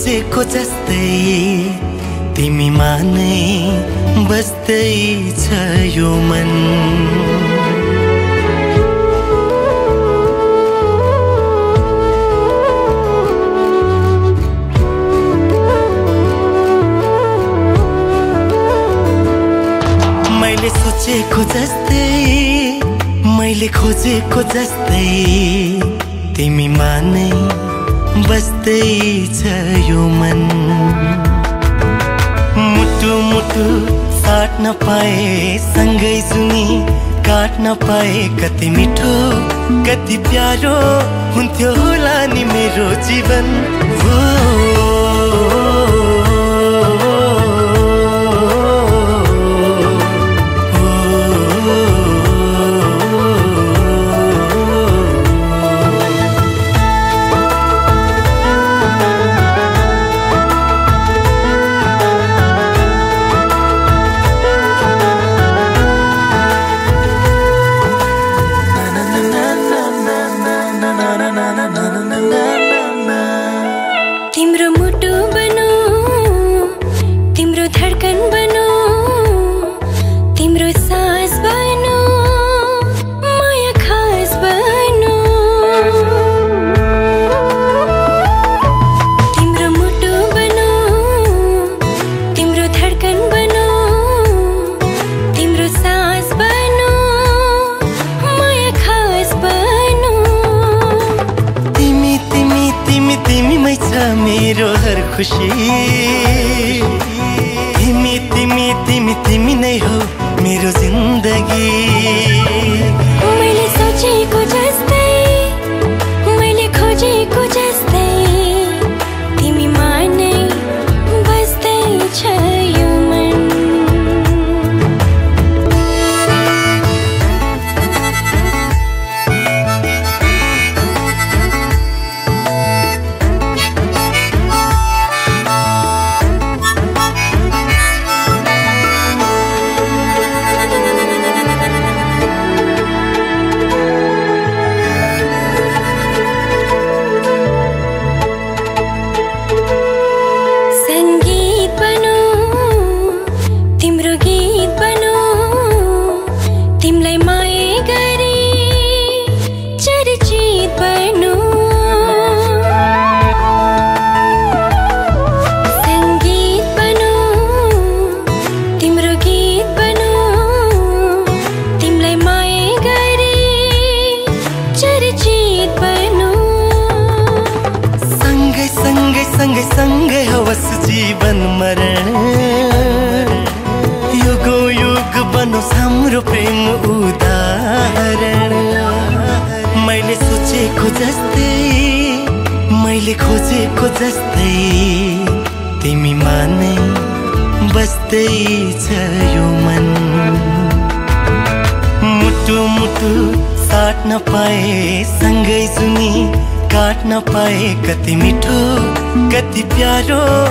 से खुजस्ते नपाए कति मिठो कति प्यारो हुन्थ्यो होला नि मेरो जीवन। हो। यारो।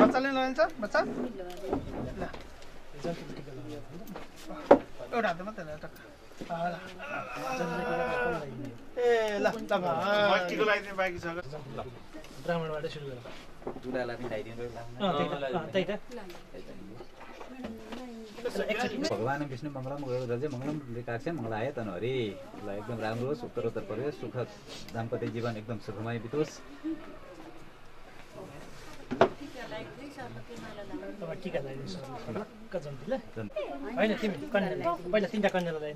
बच्चाले लगाइन्छ बच्चा ल एउटा हातमा मात्रै ल, टक्क अँ, ल। ए ल ल भयो। ब्राह्मणबाटै सुरु गरौँ त्यही त भगवान् विष्णु मङ्गलम गजय मङ्गलम विकासे मङ्गलाय तनहरि ल एकदम राम्रो होस् उत्तरोत्तर परोस् सुख दाम्पत्य जीवन एकदम सुखमय बितोस्। होइन तिमी पहिला तिनवटा कन्यालाई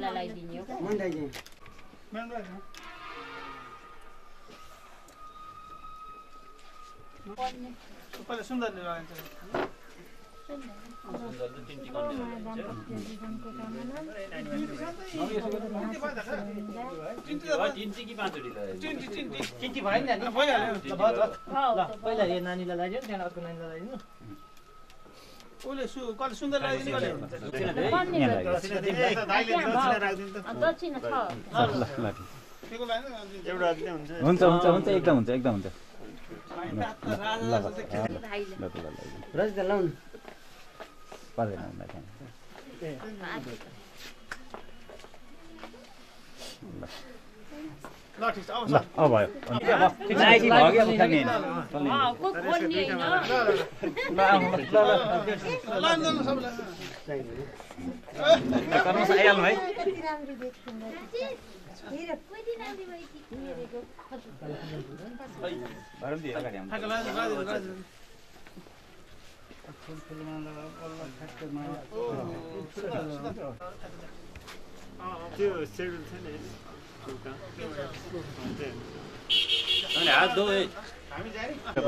लगाइदिनु मेन राख न। पहिला सुन्दरले लगाइन्छ पहिला यो नानीलाई लगाइदिनु त्यहाँबाट अर्को नानीलाई लगाइदिनु हुन्छ हुन्छ हुन्छ एकदम हुन्छ एकदम हुन्छ पर्दैन। ल भयो आइहाल्नु है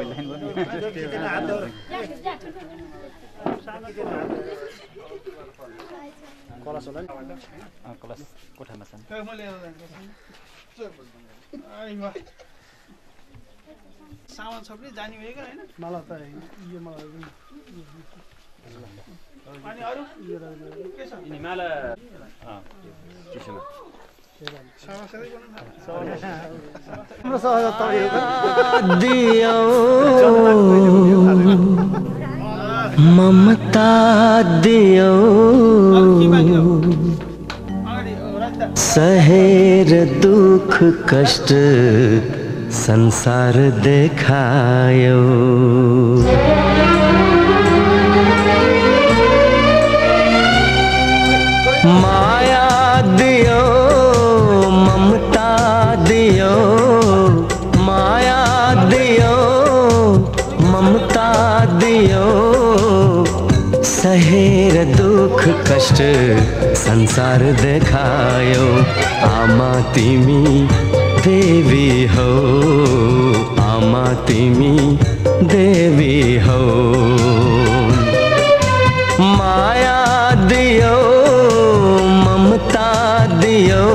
लाइन गर्नु अँ, कलश कोठामा छन् ठ्याक्क मैले यहाँ लगाइदिएको छु। आई वाह। सामान छ पनि जाने भयो क्या होइन? मलाई त यो मलाई अनि अरू? के छ। ममता दियो। सहेर दुख कष्ट। संसार देखायो। माया दियो, ममता दियो, माया दियो, ममता दियो। सहेर दुख कष्ट संसार देखायो, आमा तिमी देवी हो, आमा तिमी देवी हो। माया दियो, ममता दियो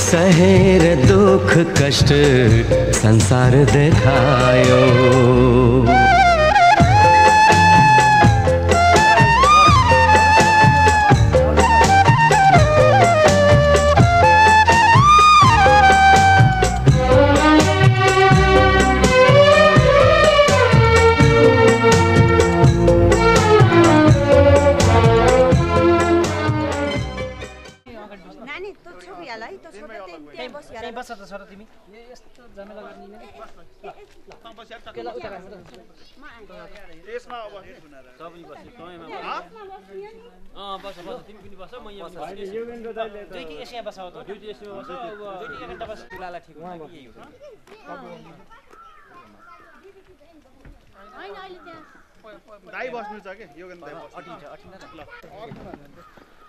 सहेर दुख कष्ट संसार देखायो। एसिया बसाउ त। दुई एसिया बसाउ दुई एक घन्टा बस तुलालाई ठिक हुन्छ कि यही हो दाइ बस्नु छ कि? यो दाइ बस्नु। अटिन्छ अटिन्छ ल।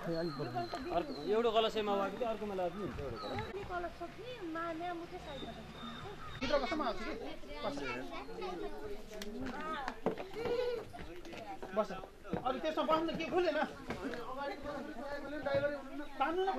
अर्को एउटा कलसेमा भयो कि? अर्कोमा लगाएको नि एउटा कलश बस अरू त्यसमा बस्नु के खुलेन? तान्नु न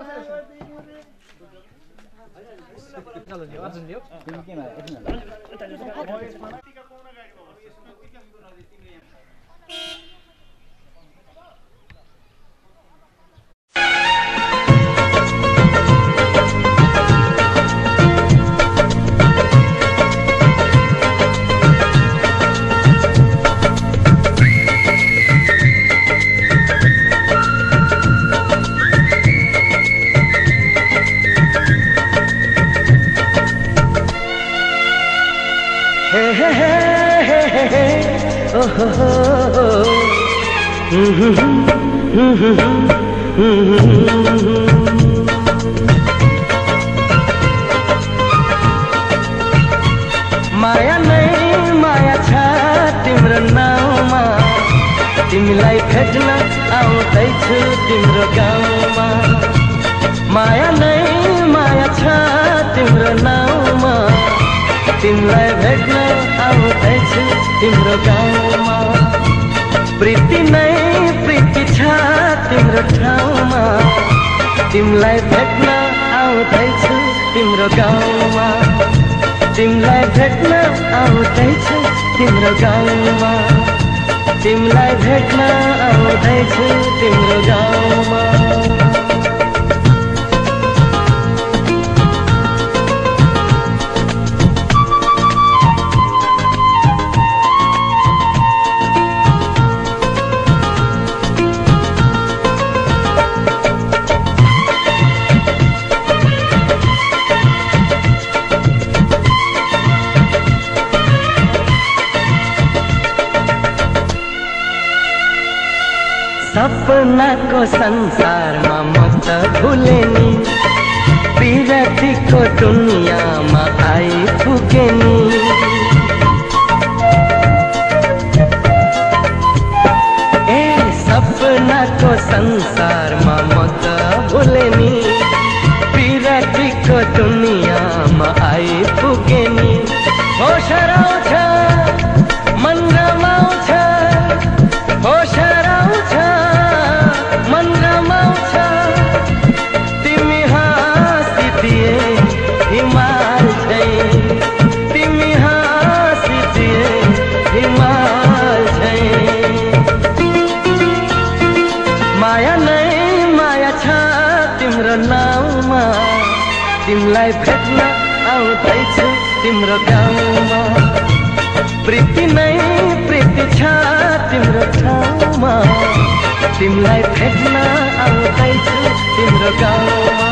माया नै माया छ तिम्रो नाउँमा। तिमीलाई भेट्न आउँदैछु तिम्रो गाउँमा। माया नै माया छ तिम्रो नाउँमा। तिमीलाई भेट्न आउँदैछु तिम्रो गाउँमा। प्रीति नै प्रीति छ तिम्रो ठाउँमा। तिमीलाई भेट्न आउँदैछु तिम्रो गाउँमा। तिमीलाई भेट्न आउँदैछु तिम्रो गाउँमा। तिमीलाई भेट्न आउँदैछु तिम्रो गाउँमा। सपनाको संसारमा म त भुले नि विरतीको दुनियाँमा आइपुगे नि ए सपनाको संसारमा म त भुले नि विरतीको दुनियाँमा आइपुगे तिमीलाई भेट्न आउँदैछु तिम्रो गाउँमा।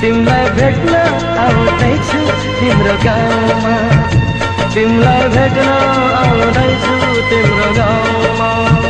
तिमीलाई भेट्न आउँदैछु तिम्रो गाउँमा। तिमीलाई भेट्न आउँदैछु तिम्रो गाउँमा।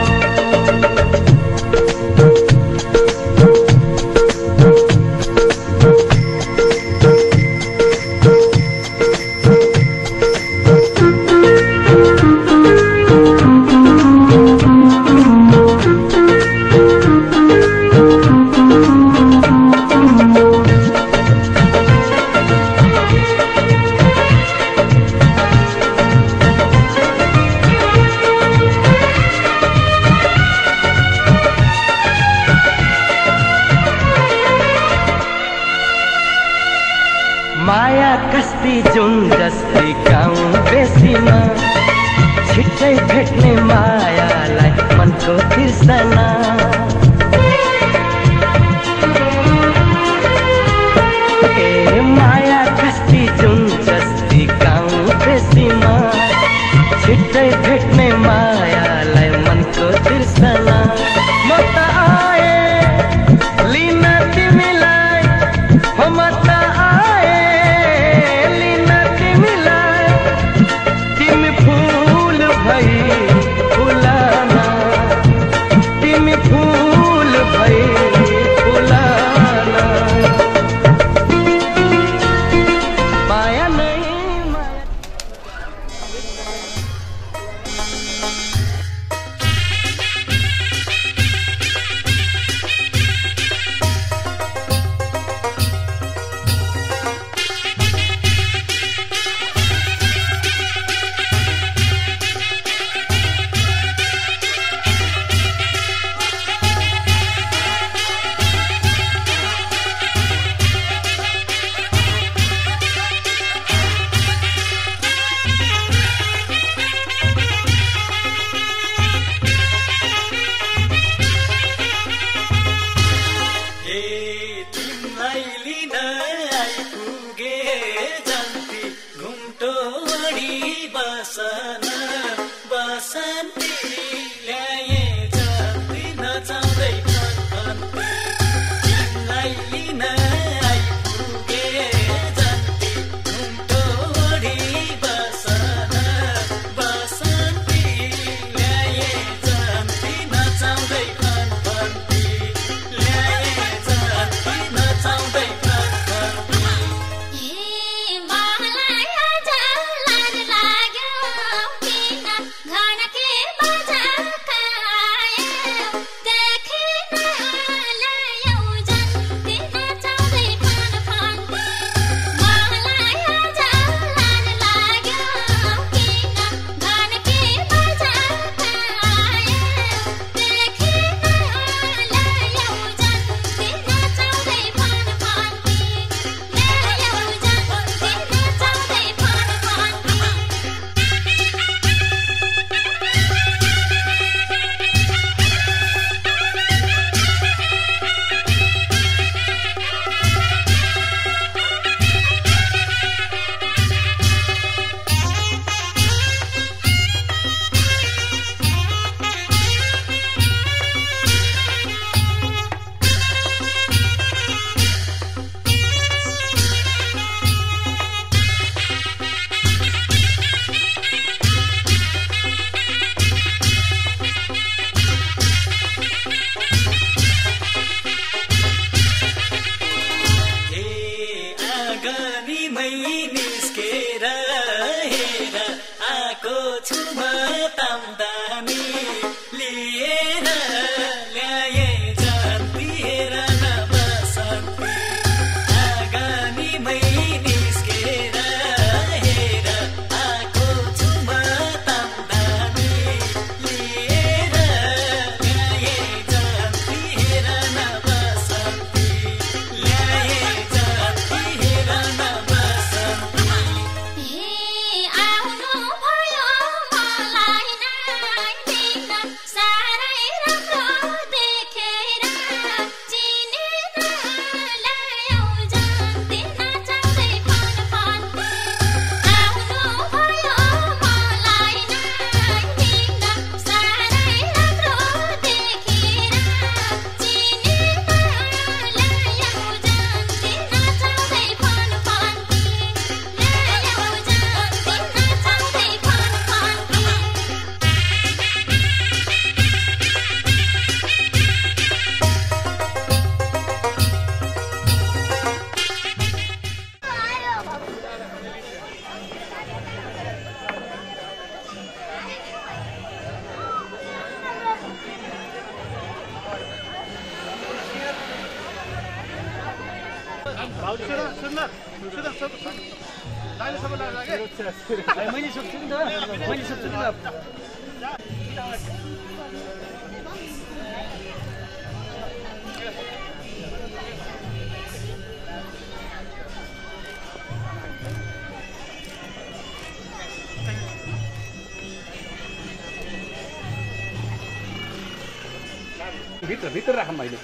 भित्र भित्र राखौँ मैले।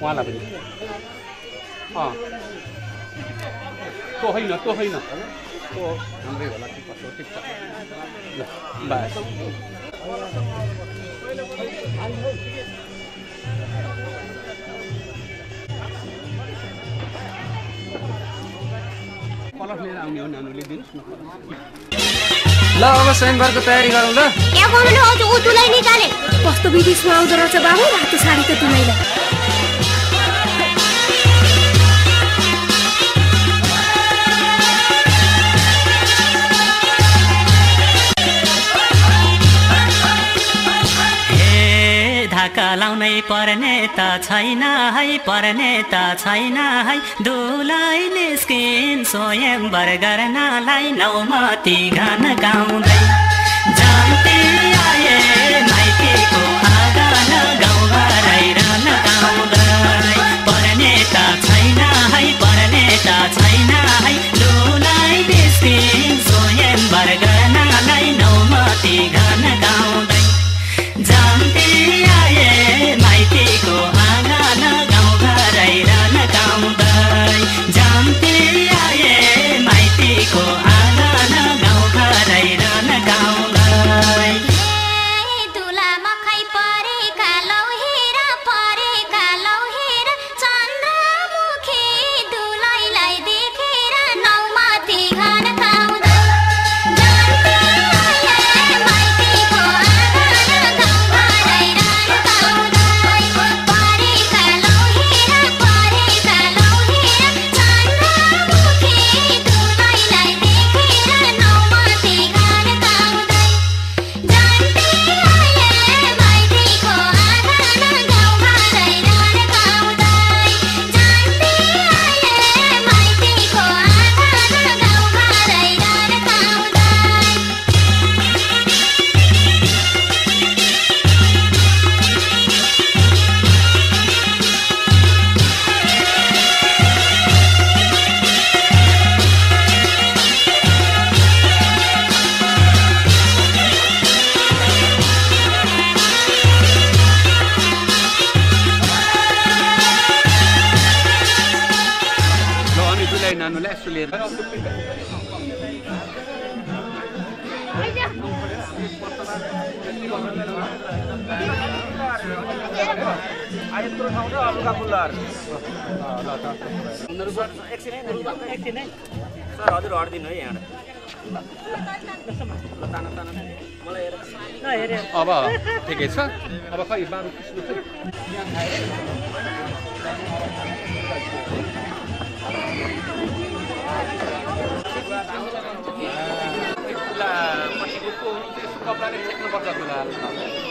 उहाँलाई पनि। अँ। त्यो होइन त्यो होइन। हाम्रै होला कि कसो ठिक छ। ल कलर लिएर आउने हो न। ल अब स्वयंवरको तयारी गरौँ ल। कस्तो विदेशमा आउँदो रहेछ बाबु? रातो साडी त धाका लाउनै पर्ने त छैन है पर्ने त छैन है। दुलाई निस्किन स्वयंवर गर्नलाई नौमती घन गाउँदै। छैन है दुलाई निस्किन स्वयंवर गर्नलाई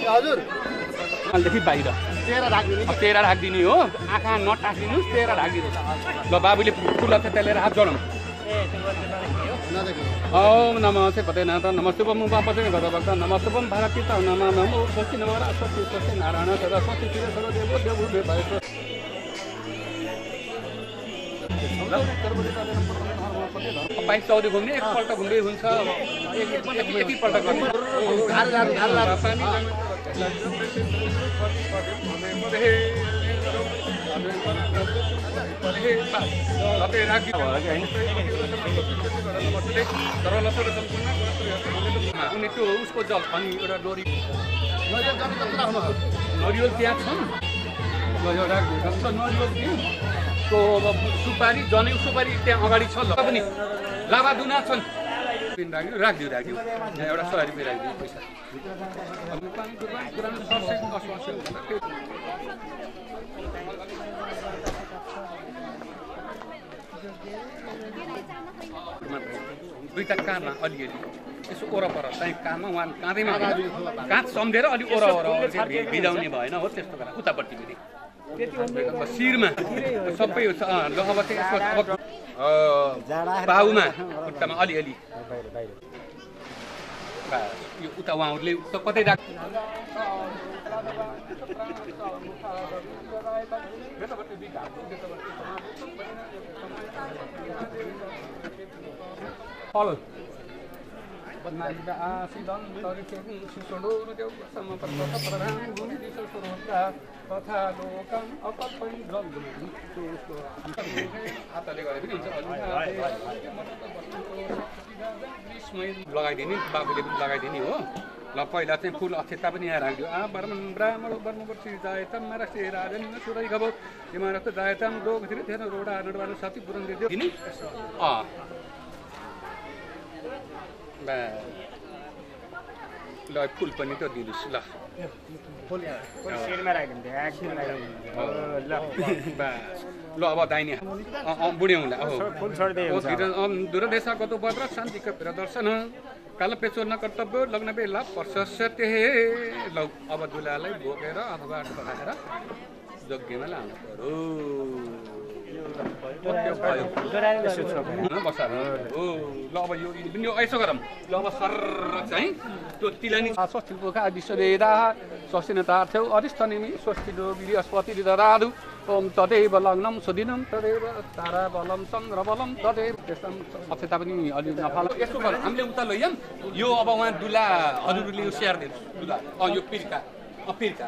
हजुर अहिलेदेखि बाहिर तेह्र राखिदिनु हो। आँखा नटाकिदिनुहोस् तेह्र राखिदिनु। ल बाबुले फुल त्यसलाई लिएर हात जोडौँ नदेखि ओम नमः से पते नाथ नमस्तुभम उपापते गतभक्त नमस्तुभम भारतीता नम नमो स्वस्ति नमः स्वस्ति स्वस्ति नारायण सरस्वती श्री सर्वदेवो देवो देवाय बाइस चौधी घुम्ने एकपल्ट घुम्दै हुन्छ। एक- एक- एक- एकैपल्ट गर्ने त्यो उसको जल अनि एउटा डोरी नरिवल त्यहाँ छ। नरिवल दिउँ त्यो अब सुपारी जनै सुपारी त्यहाँ अगाडि छ ल। पनि लाभा दुना छन्। राख्यो राखिदियो एउटा सय रुपियाँ राखिदियो पैसा। दुईवटा काँधमा अलिअलि। यसो ओरपर चाहिँ काँधमा उहाँ काँधैमा। काँध सम्झेर अलिक ओर भिजाउने भएन हो त्यस्तो बेला। उतापट्टि पनि शिरमा सबै ल अब चाहिँ खुट्टामा अलिअलि यो उता उहाँहरूले उता कतै तथा लोकम अकल्पै हातले गरे पनि हुन्छ। लगाइदिने बाबुले पनि लगाइदिने हो। ल पहिला चाहिँ फुल अक्षता पनि यहाँ राखिदियो। आ ब्राह्मण ब्राह्मण वर्मवर्षी जायतम महाराष्ट्र राजन सुरै गब महाराष्ट्र जायतम रोग धेरै धेरै रोडा नडवान साथी पुरन दियो दिने? अँ। ल फुल पनि त दिनुहोस्। ल। ल। अब दाहिने बुढ्यौँला हो दूरदेशगत भद्र शान्तिको प्रदर्शन। कालपेचो न कर्तव्य लग्न बेला प्रशस्यते ल अब दुलालाई बोकेर अथवा बनाएर यज्ञमा लानु पर्यो हो ल अब यो पनि यो यसो गरौँ ल अब सर चाहिँ त्यो तिलानी स्वस्ति पोखा विश्ववेदा स्वस्ति नतार्थ्यौ अरिष्ठनिमि स्वस्ति लो बृहस्पति ददादु ओम तदेव लग्नं सुदिनं तदेव ताराबलं चन्द्रबलं तदेव त्यसमा अक्षता पनि अलि नफाल यसो गर हामीले उता लैजाऊँ यो अब उहाँ दुला हजुरले यो स्याहार दिनुहोस् यो पिर्का अँ पिर्का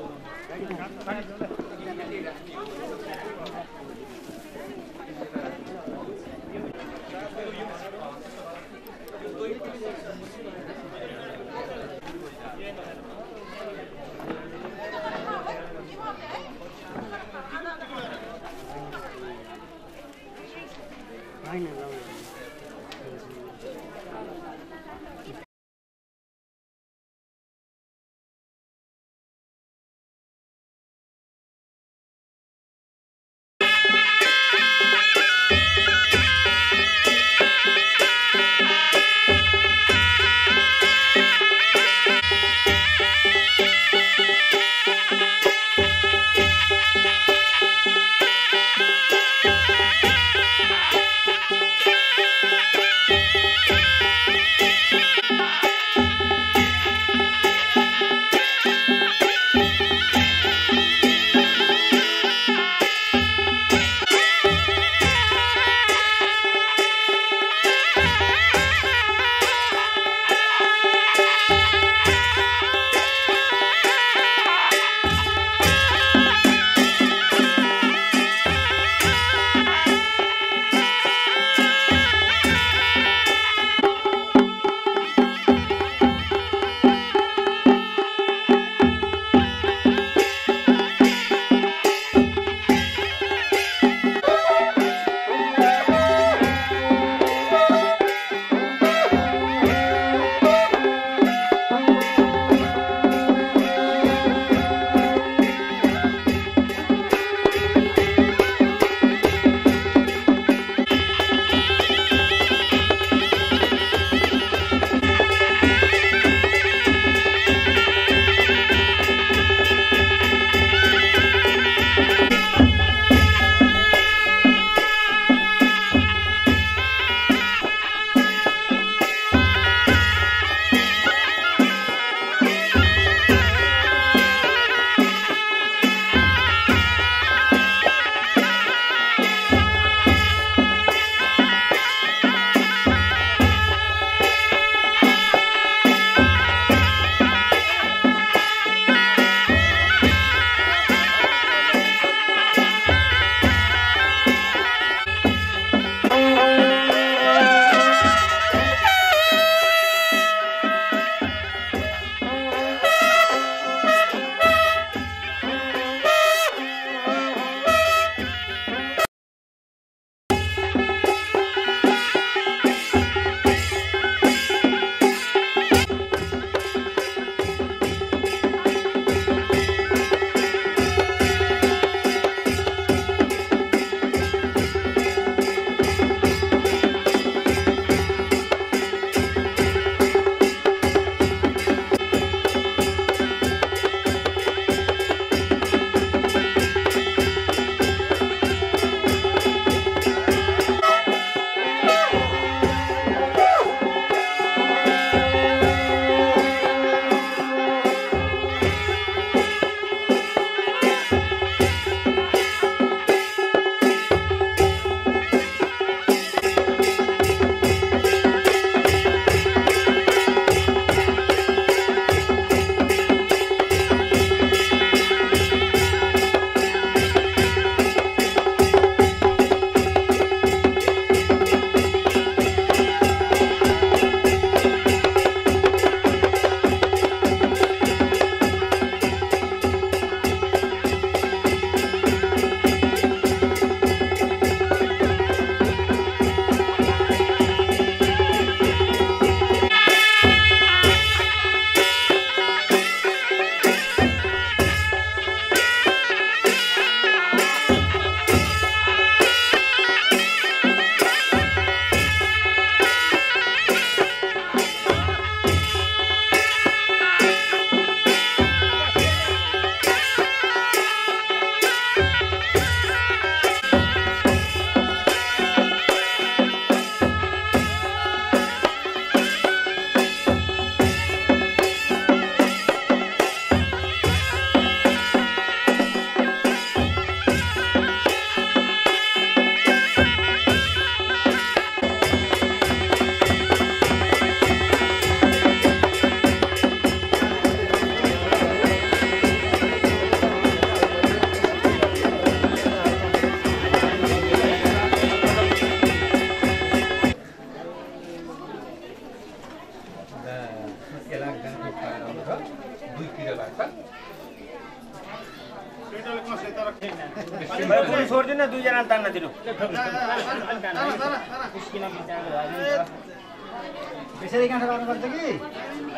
त्यसरी गाँठा गर्नुपर्छ कि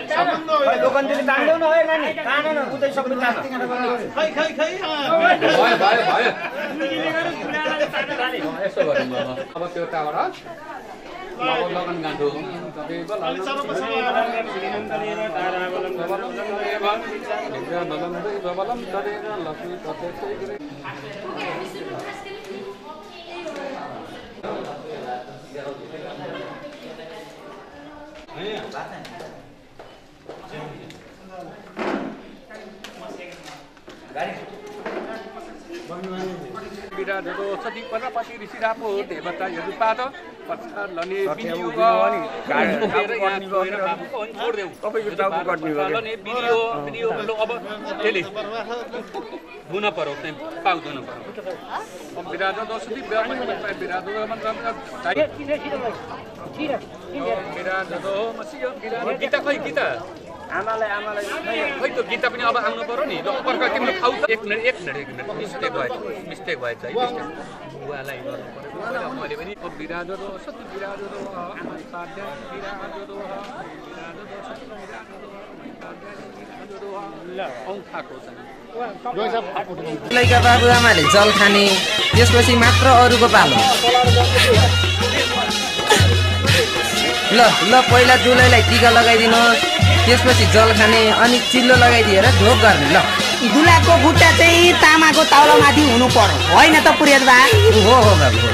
खै दोकानदेखि तान्देऊ न है नानी तान न उतै सक्नु खै खै अब त्यो त्यहाँबाट लगन गाँठो लक्ष्मी विराटहरू सती प्रजापति ऋषिरापो देवताहरू पाद हुन पर्यो पाउँदैन पर्यो गीता खै गीता। आमालाई आमालाई खै त्यो गीता पनि अब आउनु पर्यो नि। अर्को तिम्रो खाउ एक मिनट एक मिनट एक मिनट। मिस्टेक भयो मिस्टेक भयो है मिस्टेक। बुवालाई गर्नु छ लैका बाबुआमाले जल खाने त्यसपछि मात्र अरूको पालो। ल ल पहिला दुलैलाई टिका लगाइदिनुहोस् त्यसपछि जल खाने अनि चिल्लो लगाइदिएर ढोक गर्ने। ल। दुलाको खुट्टा चाहिँ तामाको ताउलामाथि हुनु पर्यो। होइन त पुरेत बा? हो हो बाबु हो।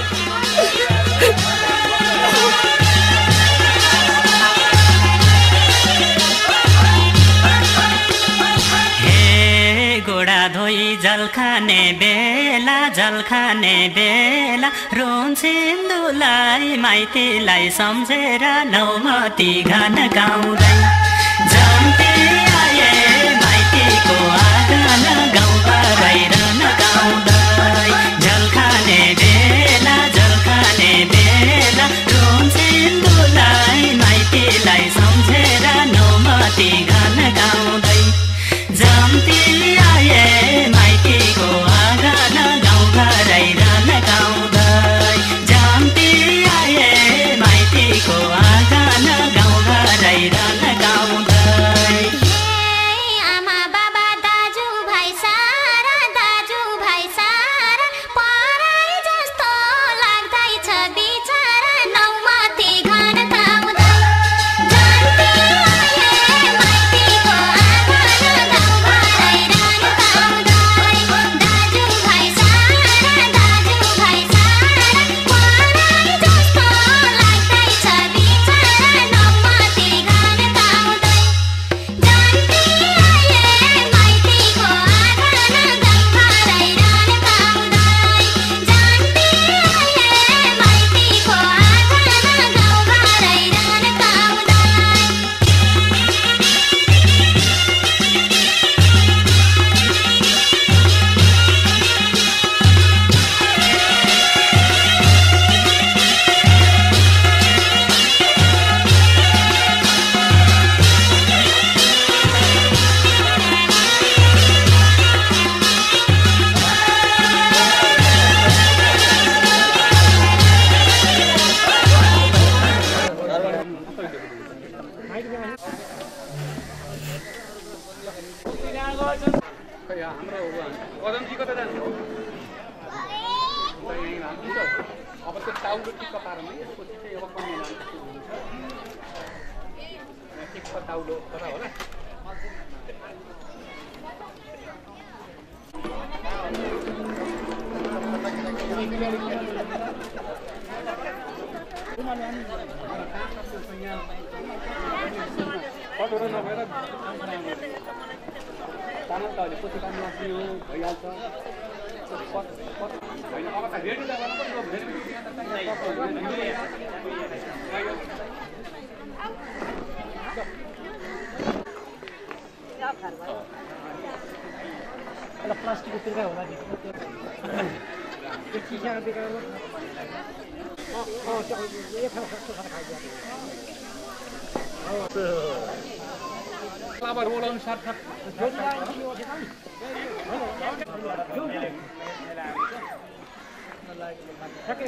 हे गोडा धोइ जल खाने बेला जल खाने बेला रोन्छन् दुलाई माइतीलाई सम्झेर नौमती घन गाउँदै। जन्ती आए माइतीको अब रोल अनुसार ठ्याक्कै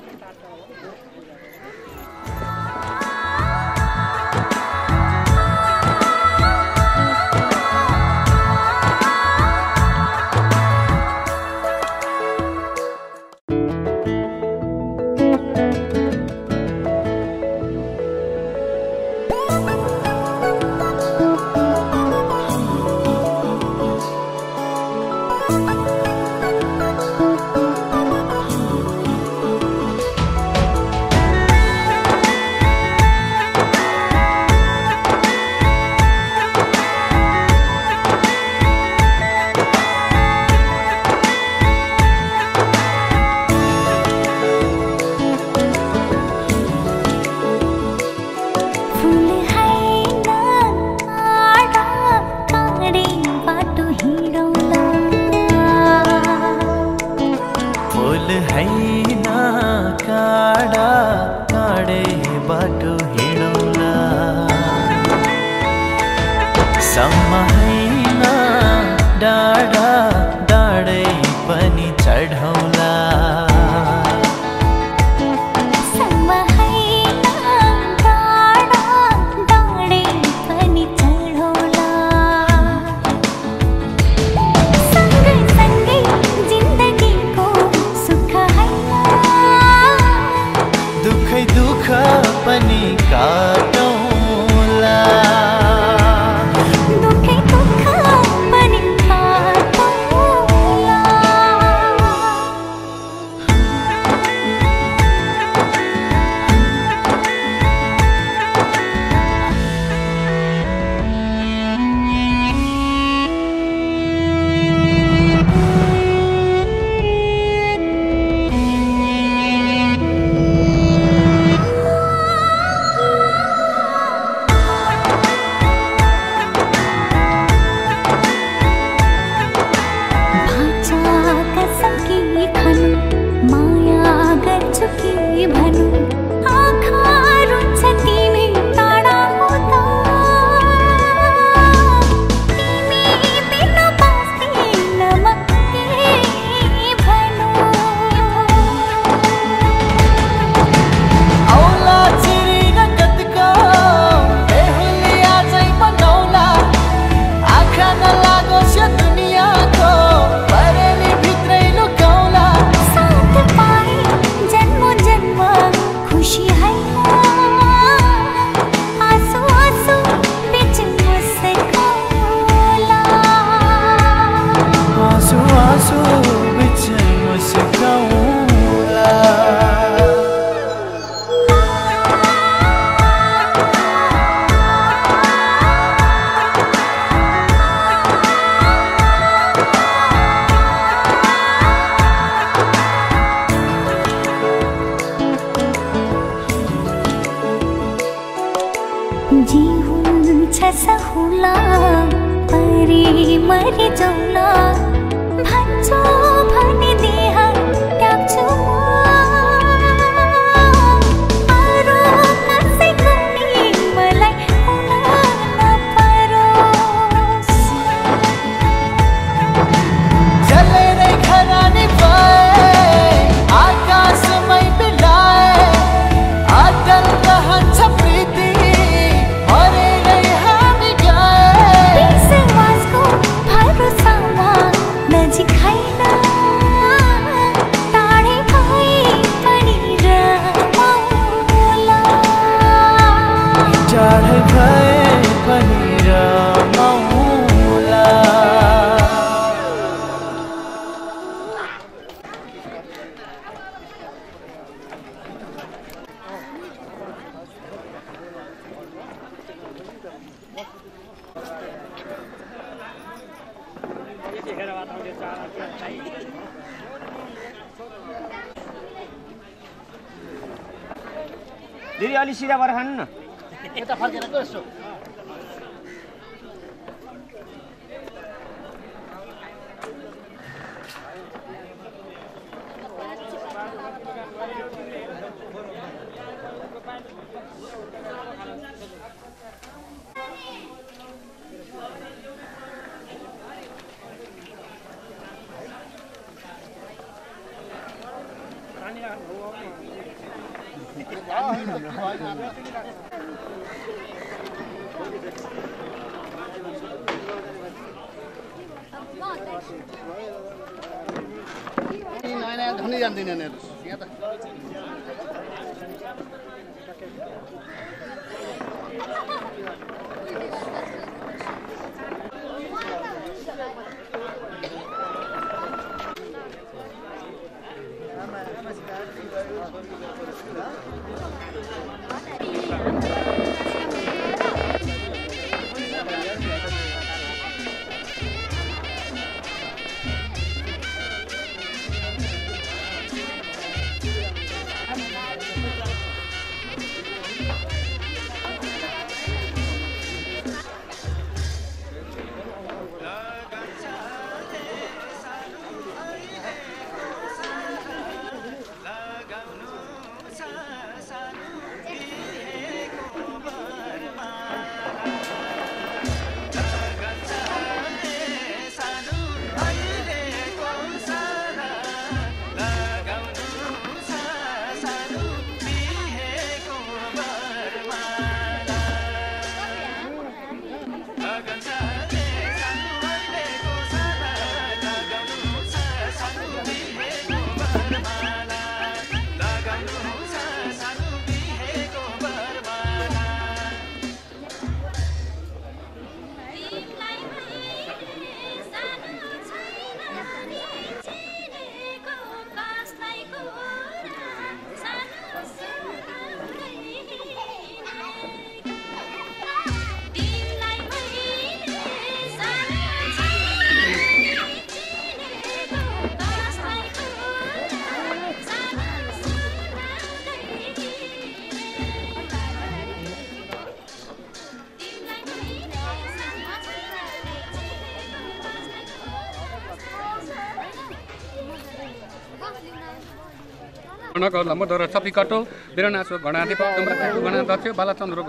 नगर लम्बोदर चपिकटो वीरनाथ गणाधिप अमृत गणाध्यक्ष बालचन्द्र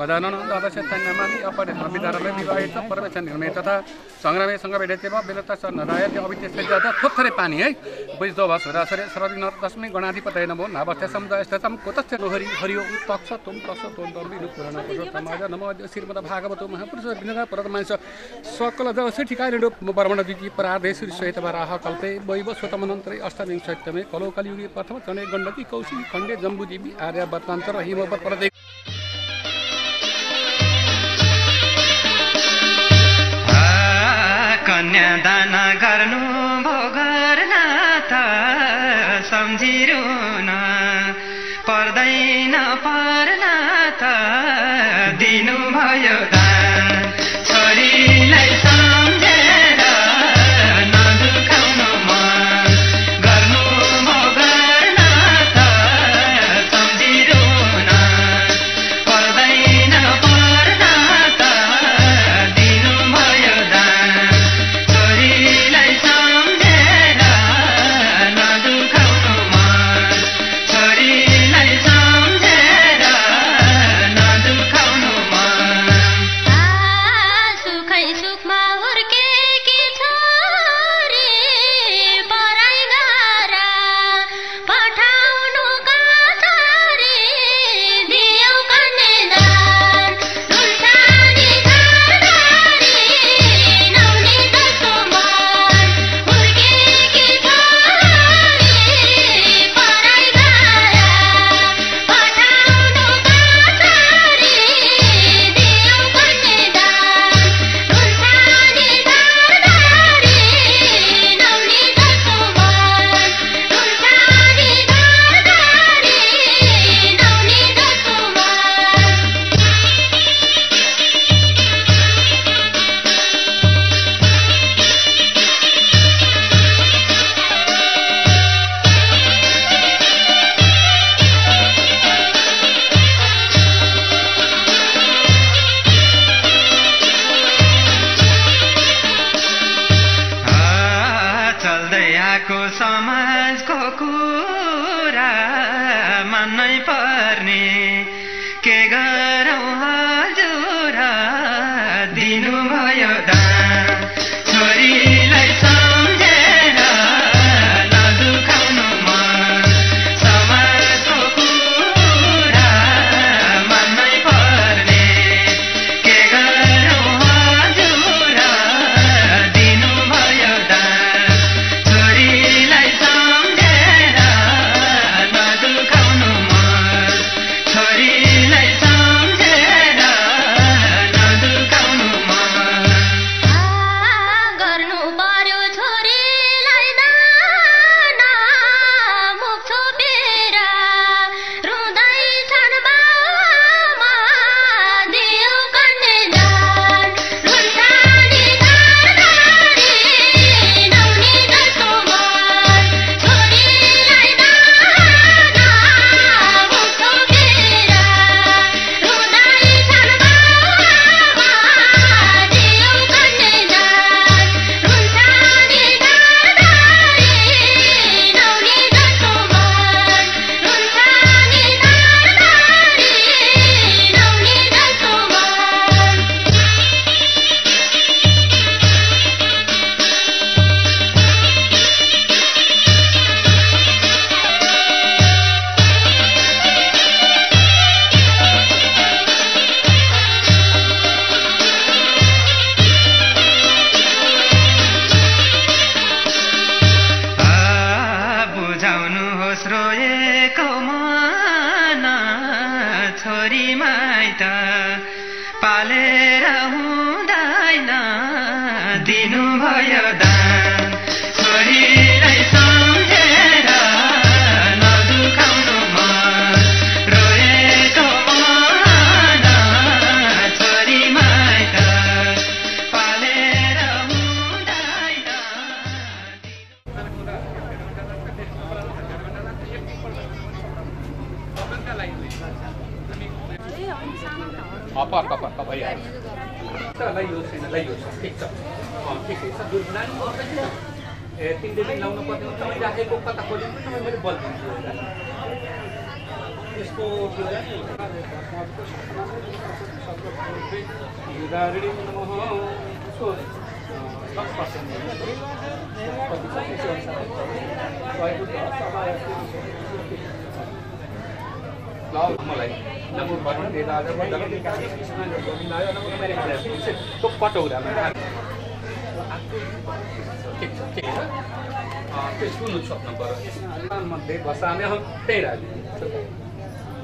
परमेश्वर निर्णय तथा सङ्ग्रामे सङ्ग्रमेव बेलता स नरायति अवित्य सज्जात थोत्थरे पानी है। बुझ्दो भस रासरे सरदिन तस्मै गणाधिपतय नमो नावस्थ्य समुदाय स्थितम कुतस्य हरि हरिओ तक्ष तुम तक्ष तुम दम्बिनु पुराण पुरुष समाज नम श्रीमद भागवत महापुरुष विनगा परद मांस सकल जवस ठिकाय ब्रह्मण द्वितीय पराधेश सहित वराह कल्पे वैव स्वतमनन्तरे अष्टविंशत्यमे कलो कलियुगे प्रथम चने गण्डकी कौशिकी खण्डे जम्बुदेवी आर्य वर्तान्तर हिमवत प्रदेश कन्यादान गर्नु भो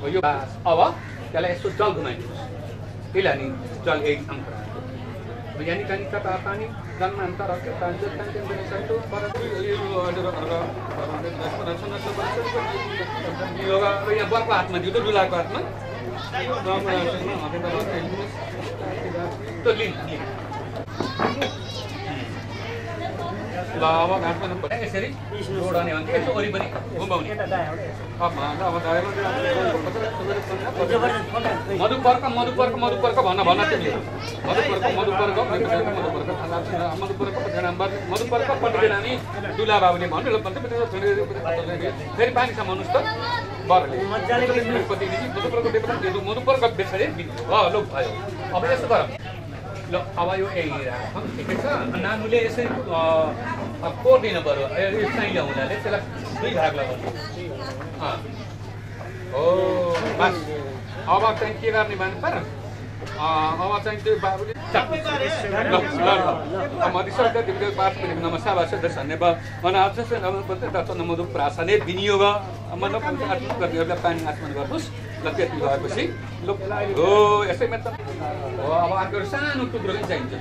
यो अब त्यसलाई यसो जल घुमाइदिनुहोस् त्यसलाई नि जल एक अङ्क यानि कानि कता पानी जन्मान्तर सन्तु यहाँ बर्को हातमा दियो त डुलाको हातमा त्यो लिन लिन ल अब घाँसमा नपर्ने यसरी जोडने भने यसो वरिपरि घुमाउने अब अब मधुपर्क मधुपर्क मधुपर्क भन्न भन्न तिमीले मधुपर्क मधुपर्क मधुपर्क मधुपर्क नम्बर मधुपर्क पट्टि हामी दुला बाबुले भन्नु फेरि पानी समाउनुहोस् त बरले मधुपर्क ल भयो अब यस्तो गर ल अब यो ठिकै छ नानुले यसरी कोर्दिनु पऱ्यो यो साइलो हुनाले त्यसलाई दुई बस। अब चाहिँ के गर्ने भने पर? अब चाहिँ त्यो बाबुले मधिसर्ग धन्यवाद। मन विनियोग। गर्नेहरूलाई पानी आचमन गर्नुहोस्। ल त्यति भएपछि। हो यसैमा त हो अब अर्को सानो टुक्रो पनि चाहिन्छ।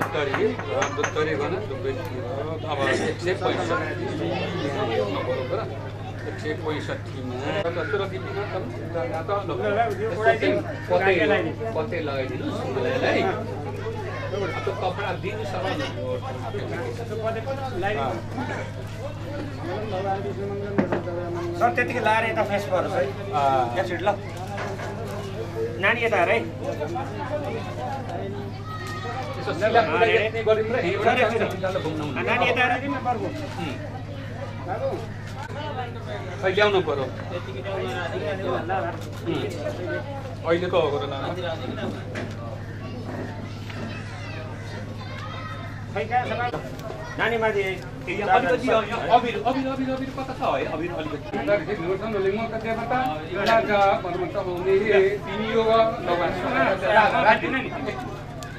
उत्तरी उत्तरी गर्न अब एक सय पैँसठी. एक सय पैँसठीमा कपडा दिनु सर त्यतिकै लाएर यता फेस परोस् है. ल. नानी यता हेर है ल्याउनु उम्. अहिलेको हो बाबु? नानी माथि अबिर अबिर अबिर कता छ है अबिर अलिकति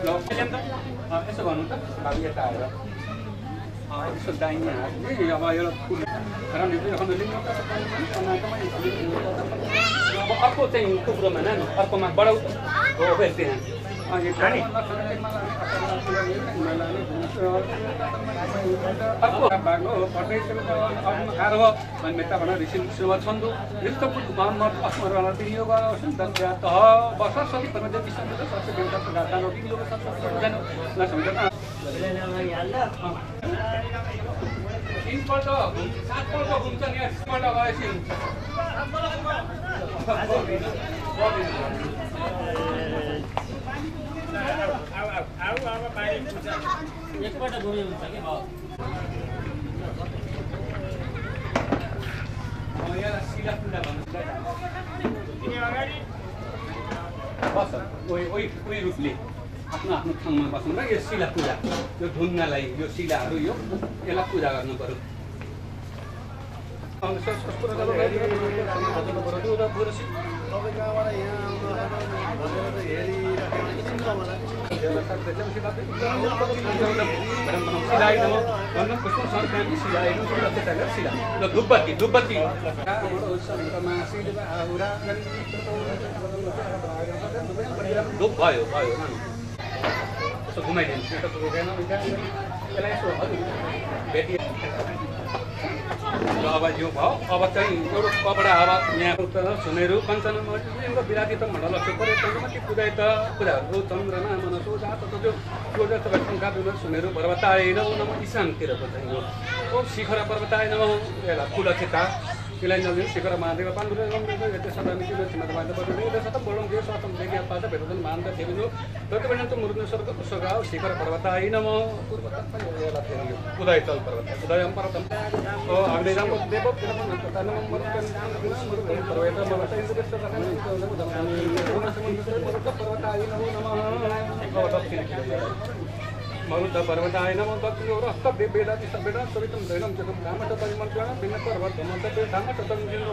यसो गर्नु त बाबु यता आएर यसो दाहिने अब एउटा अब अर्को चाहिँ कुकुरोमा नानु अर्कोमा बढाउ हो त्यहाँ अँ, यो नानी अर्को बाग्लो आरोह भन्मेताभन ऋषि सेवा छन्दु यस्तो मोहम्मद अस्मरवाला विनियोग तह वर्ष सम्झना तिनपल्ट सातपल्ट घुम्छ नि एकपल्ट गएपछि एकपल्ट हुन्छ कि बस ओइ ओइ रूपले आफ्नो आफ्नो ठाउँमा बस्नु र यो शिला पूजा यो ढुङ्गालाई यो शिलाहरू यो यसलाई पूजा गर्नु पऱ्यो धुपबत्ती धुपबत्ती धुप भयो भयो यसो घुमाइदिनु यता पुगेन यसलाई यसो हजुर भेटिए र अब यो भयो अब चाहिँ एउटा कपडा अब यहाँको त सुनेहरू कञ्चन एउटा विराटी त मण्डल पर्यटन माथि पूजाय त पूजाहरू चन्द्रमा मनसो जात त्यो त्यो शङ्का दुन सुनेहरू पर्वताएन नम इसानतिरको चाहिँ ओ शिखर पर्वताएन यसलाई कुलचिता त्यसलाई नदिनु शिखर महादेव पाण्डुले गम्भीर यति सदा मिति लक्ष्मीमा बाँध पर्यो यता सत भेटुदन मान त थियो तति बेला त मुरुद्न स्वर्ग स्वर्गाव शिखर पर्वताएन म पूर्वत उदय चल मरुकन मुरुगन पर्वत मरत इन्द्रस्य रकन पर्वताएन नमः भवत मरुद पर्वताय नमो दक्षिणो रस्त वेदाति सवेदा सवितम दैनम जगम धाम त परिमन्त्रण भिन्न पर्वत मन्त ते धाम त तम जिन्दो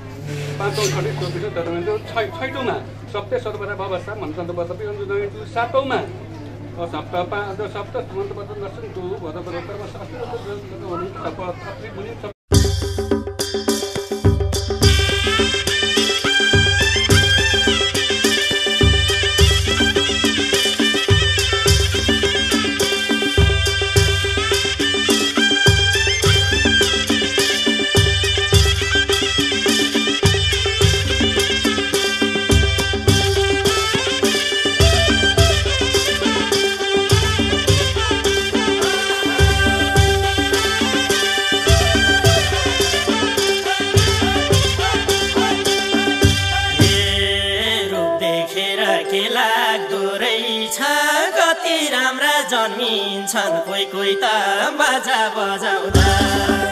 पाँचौँ छठे चौबिस दरमिन छै छैटौँमा सप्ते सर्वदा भवस्था मनसन्त बदपि सातौँमा सप्त पाँच सप्त पत्र दर्शन दु भद बरोबर सप्त जन्मिन्छन् कोही कोही त बाजा बजाउँदा।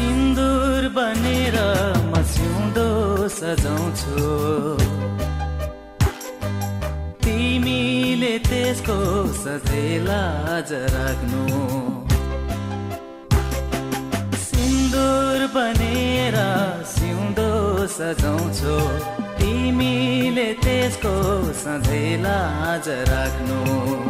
सिन्दुर बनेर म सिउँदो सजाउँछु। तिमीले त्यसको सधैँलाज राख्नु। सिन्दुर बनेर सिउँदो सजाउँछु। तिमीले त्यसको सधैँलाज राख्नु।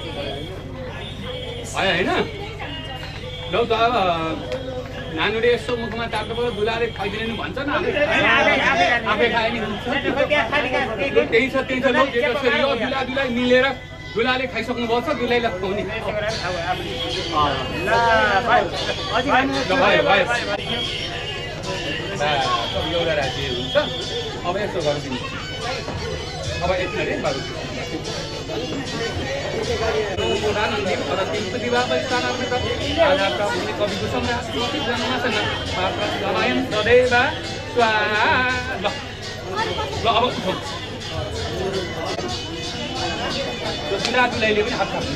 भयो होइन? लौ त अब नानुले यसो मुखमा ताप्नु पऱ्यो दुलाले खाइदिने नि भन्छ नि आफै- खाए नि त्यही छ त्यही छ दुला दुलाई मिलेर दुलाले खाइसक्नु भएको छ खुवाउने ल भयो। भयो अब एउटा राज्य हुन्छ अब यसो गरिदिनु। अब यति अरे बाबु तिनको विवाह स्थानान्तर आधारका हुने कविको सम्राट प्रतीक जन्मासन पात्र जनायन सदैव स्वाहा ल ल अब उठौँ त्यो दुला दुलाईले पनि हात थाप्नु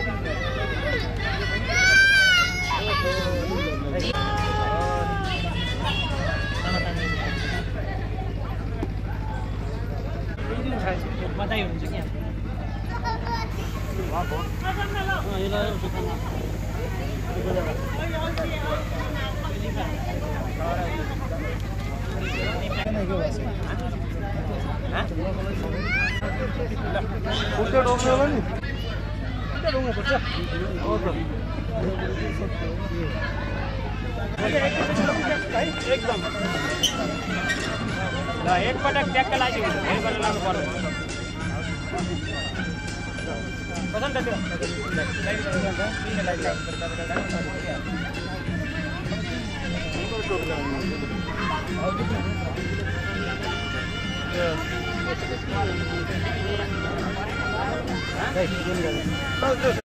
एकदम ल एकपटक ट्याक्क लागि फेरि गरेर लानु बसन त त्यो Hey, give me that. Oh,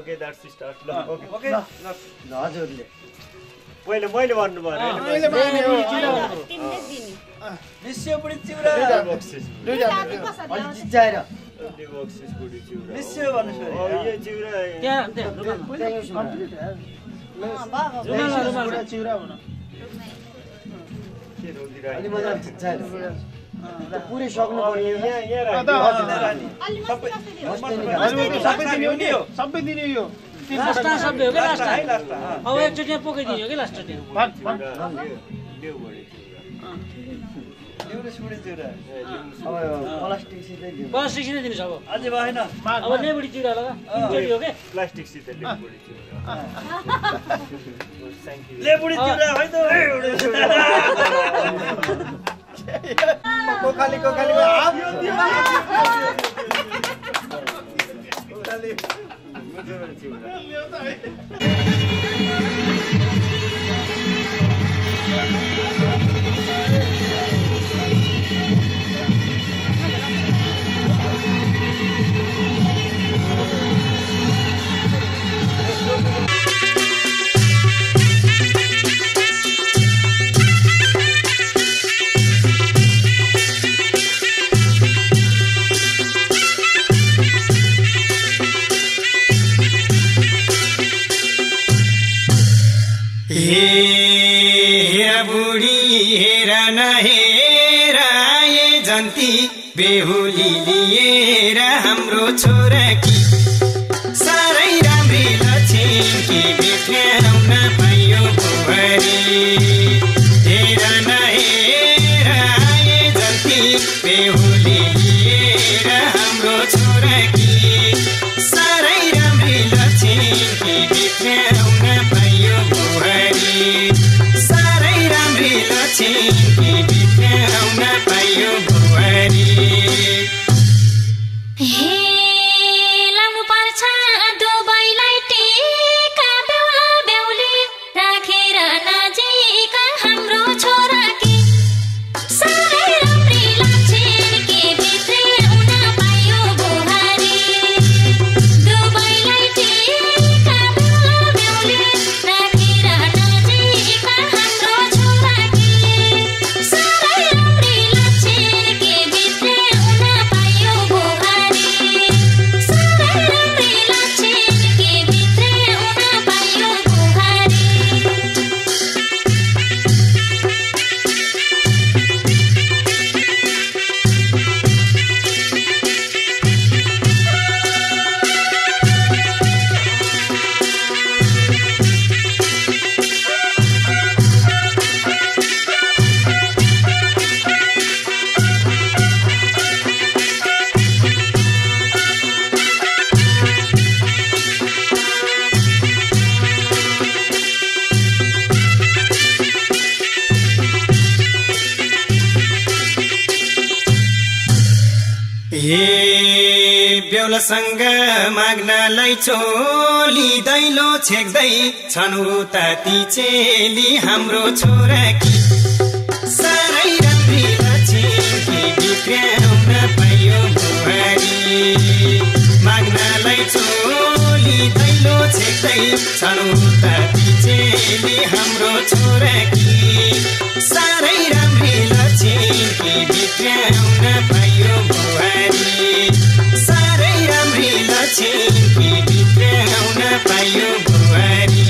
okay that's start ल ओके। ओके ल। ल। हजुरले। मैले मैले भन्नु पर्यो चिउरा। पुरै सक्नु। अँ। सबै दिने हो नि? सबै दिने हो। यो? सबै लास्ट। अब एकचोटि कि लास्ट ल्याऊ प्लास्टिक सिधै दिनुहोस् अब। अझै भएन। अब नेबुढी चिउरा लगा तिनचोटि हो क्या प्लास्टिकसित ल्याऊ बढी चिउरा थ्याङ्क यू ले बुढी चिउरा है त। चिउरा। कोखाली कोखाली हेर बुढी हेर न हेर ये जन्ती। बेहुली लिएर हाम्रो छोरा कि साह्रै राम्री लक्षिण कि भेट्याउन पाइयो बुहारी हेर न हेर ये जन्ती बेहुली लिएर हाम्रो छोरा कि साह्रै राम्री लक्षिण कि भेट्याउन चोली दैलो छेक्दै छन् उता ती चेली हाम्रो छोरा कि साह्रै राम्री लक्षिण कि बिग्र्याउन पाइयो बुहारी। माग्नलाई चोली दैलो छेक्दै छन् उता ती चेली हाम्रो छोरा कि साह्रै राम्री लक्षिण कि बिग्र्याउन पाइयो बुहारी। साह्रै राम्री लक्षिण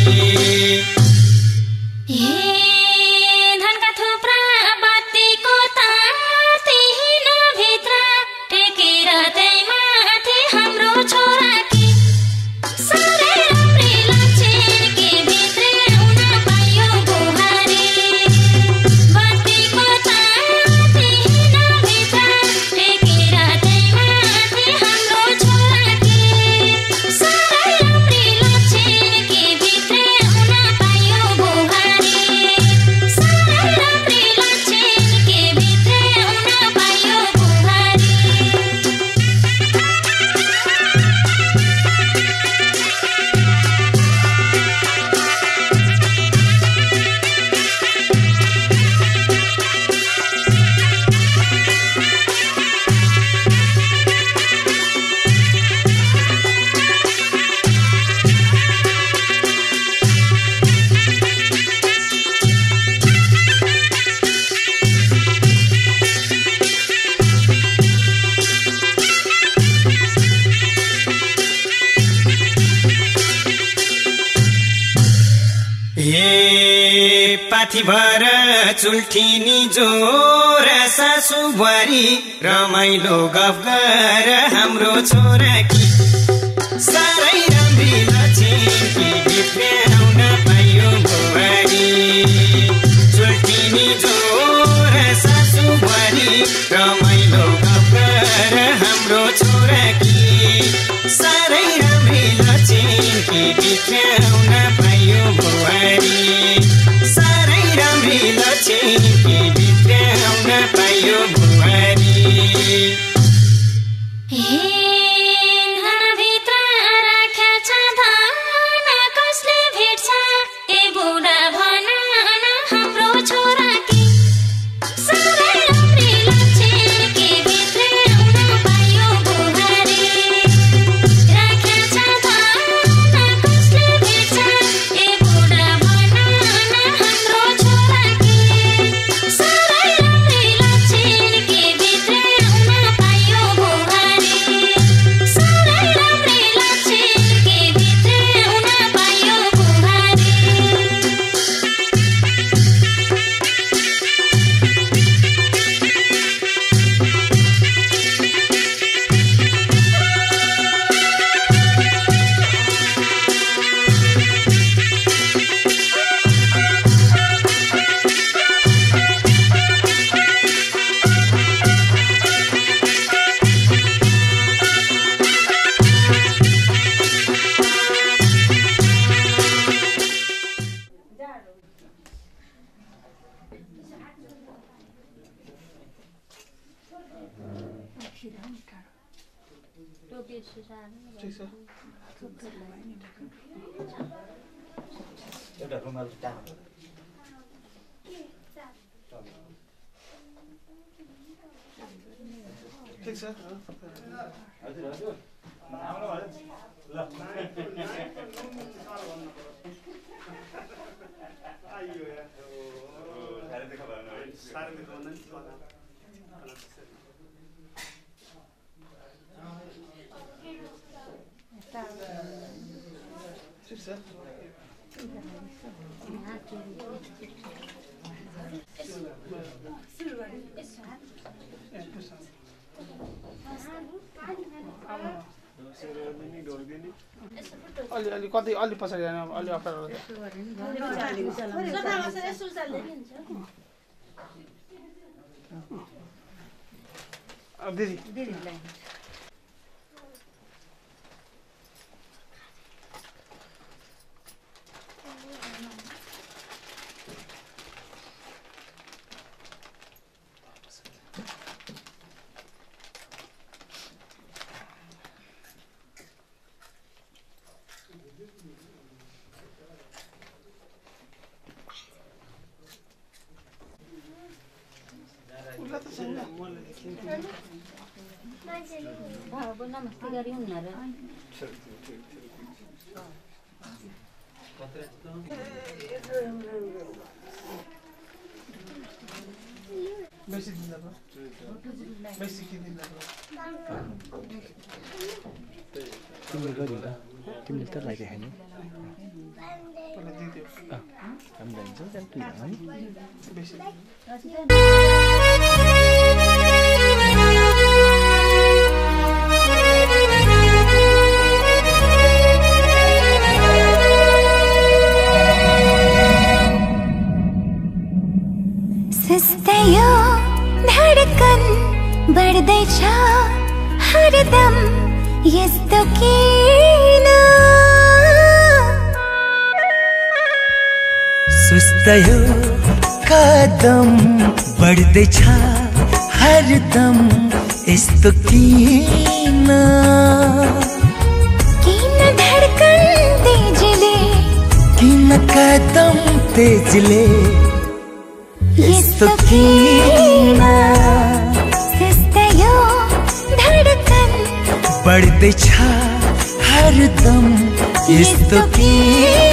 कि चुल्ठिनी जोर बुहारी रमाइलो गफ गर हाम्रो छोरा कि साह्रै राम्री बिफ्र्याउन पाइयो बुहारी। चुल्ठिनी जोर सासु बुहारी रमाइलो गफ गर हाम्रो छोरा कि साह्रै राम्री लछिकी बिफ्र्याउन पाइयो बुहारी। बिफ्र्याउन पाइयो बुहारी। एउटा रुमाल टाढो ठिक छ हजुर हजुर हाम्रो हजुर ल ठिक छ अलि अलि कति अलि पछाडि अलि अप्ठ्यारो दिदी उसलाई त छैन नमस्ते गरी उनीहरू बेसी भयो बेसी के भयो तिमीले त तिमीले त हामी जान्छ त्यहाँ बेसी बढ्दैछ हरदम यस्तो किन। किन धडकन तेजले किन कदम तेजले यस्तो किन। धडकन। बढ्दैछ हरदम यस्तो किन।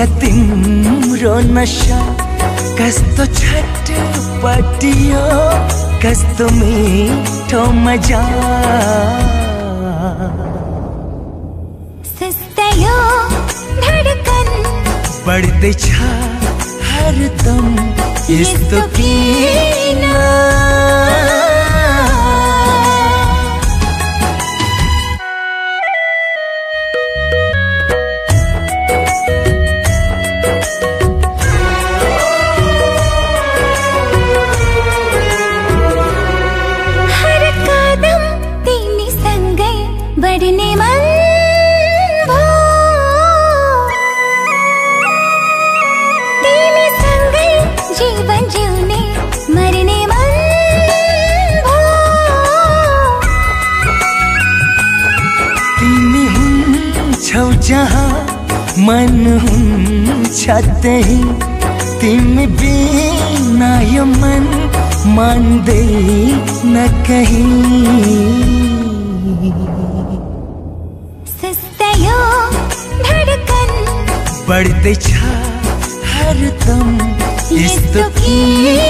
या तिम्रो नसा कस्तो छटपटियो कस्तो मिठो मज़ा? सुस्तयो धडकन। बढ्दैछ हरदम यस्तो किन? हुन्छ त्यही तिमी बिना यो मन मान्दैन कहीँ। सुस्तयो धडकन। बढ्दैछ हरदम यस्तो किन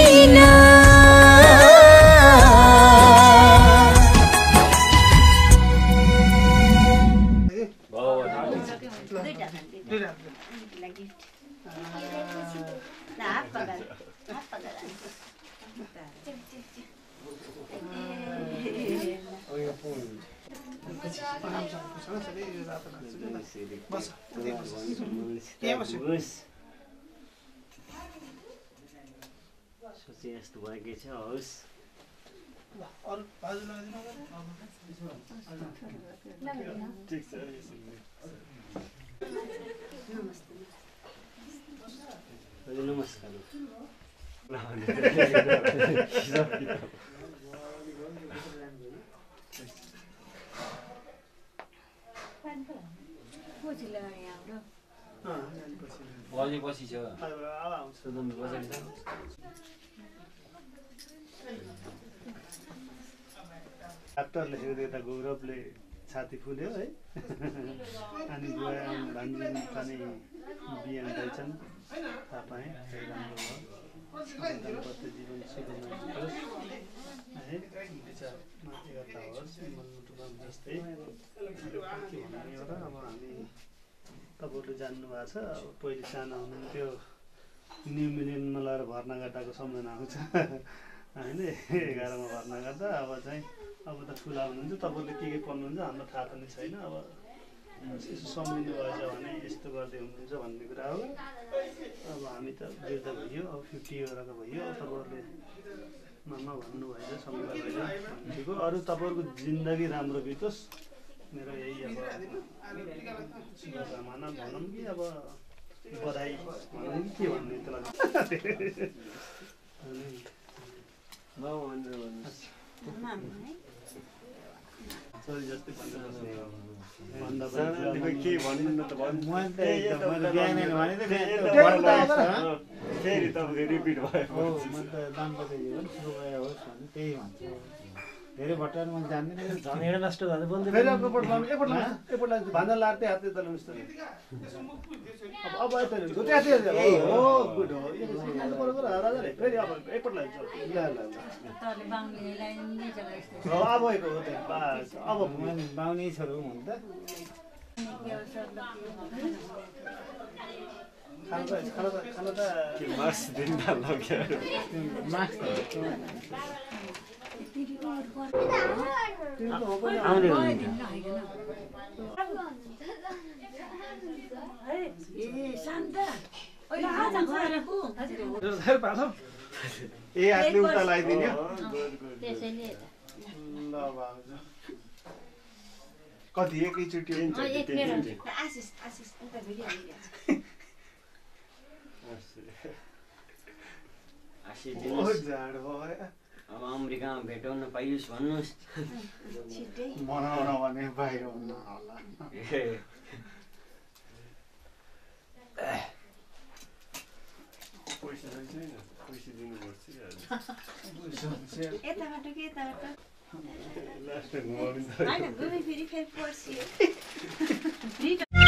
सोचे यस्तो भएकै छ होस् नमस्कार बजे पछि छ सुदम बजाइ छ डाक्टर लेखेको यता गौरवले छाती फुल्यो है अनि बुवा भान्जी पनि बिहान रहेछन् थाहा पाएँ राम्रो भयो दाम्पत्य जीवन सुखमय होस् जस्तै के भन्ने एउटा अब हामी तपाईँहरूले जान्नुभएको छ अब पहिले सानो हुनुहुन्थ्यो। न्यु मिलियनमा लगेर भर्ना गर्दाको सम्झना आउँछ होइन एघारमा भर्ना गर्दा अब चाहिँ अब त ठुला हुनुहुन्छ तपाईँहरूले के के पढ्नुहुन्छ हाम्रो थाहा पनि छैन। अब यसो सम्झिनु भएछ भने यस्तो गर्दै हुनुहुन्छ भन्ने कुरा हो। अब हामी त वृद्ध भइयो अब फिफ्टी इयरको भइयो। अब तपाईँहरूले मामा भन्नुभएछ सम्झना भएछ भनेको अरू तपाईँहरूको जिन्दगी राम्रो बितोस्। मेरो यही अब शुभकामना भनौँ कि अब बधाई भनौँ कि के भन्ने त्यसलाई जस्तै भन्नु। फेरि तपाईँको रिपिट भयो। धेरै भट्टाएर मैले जान्दिनँ। झन् हिँड नष्ट भएर बोल्दै फेरि अर्को पल्ट लाउनु एकपल्ट लाउनु एकपल्ट लाउनु भान्जा लाएर हातले त लाउनुहोस् त अब अब यता हो। गुड हो राजाले फेरि अब एकपल्ट लान्छ ल ल ल। हो, बास अब छोरो त खाना त खाना ए हातले उता लगाइदिने कति एकैचोटि जाडो भयो। अब अमेरिकामा भेटौँ न पाइयोस् भन्नुहोस्। मनाउन भने बाहिर हुन्न होला। यताबाट कि यताबाट? घुमाउने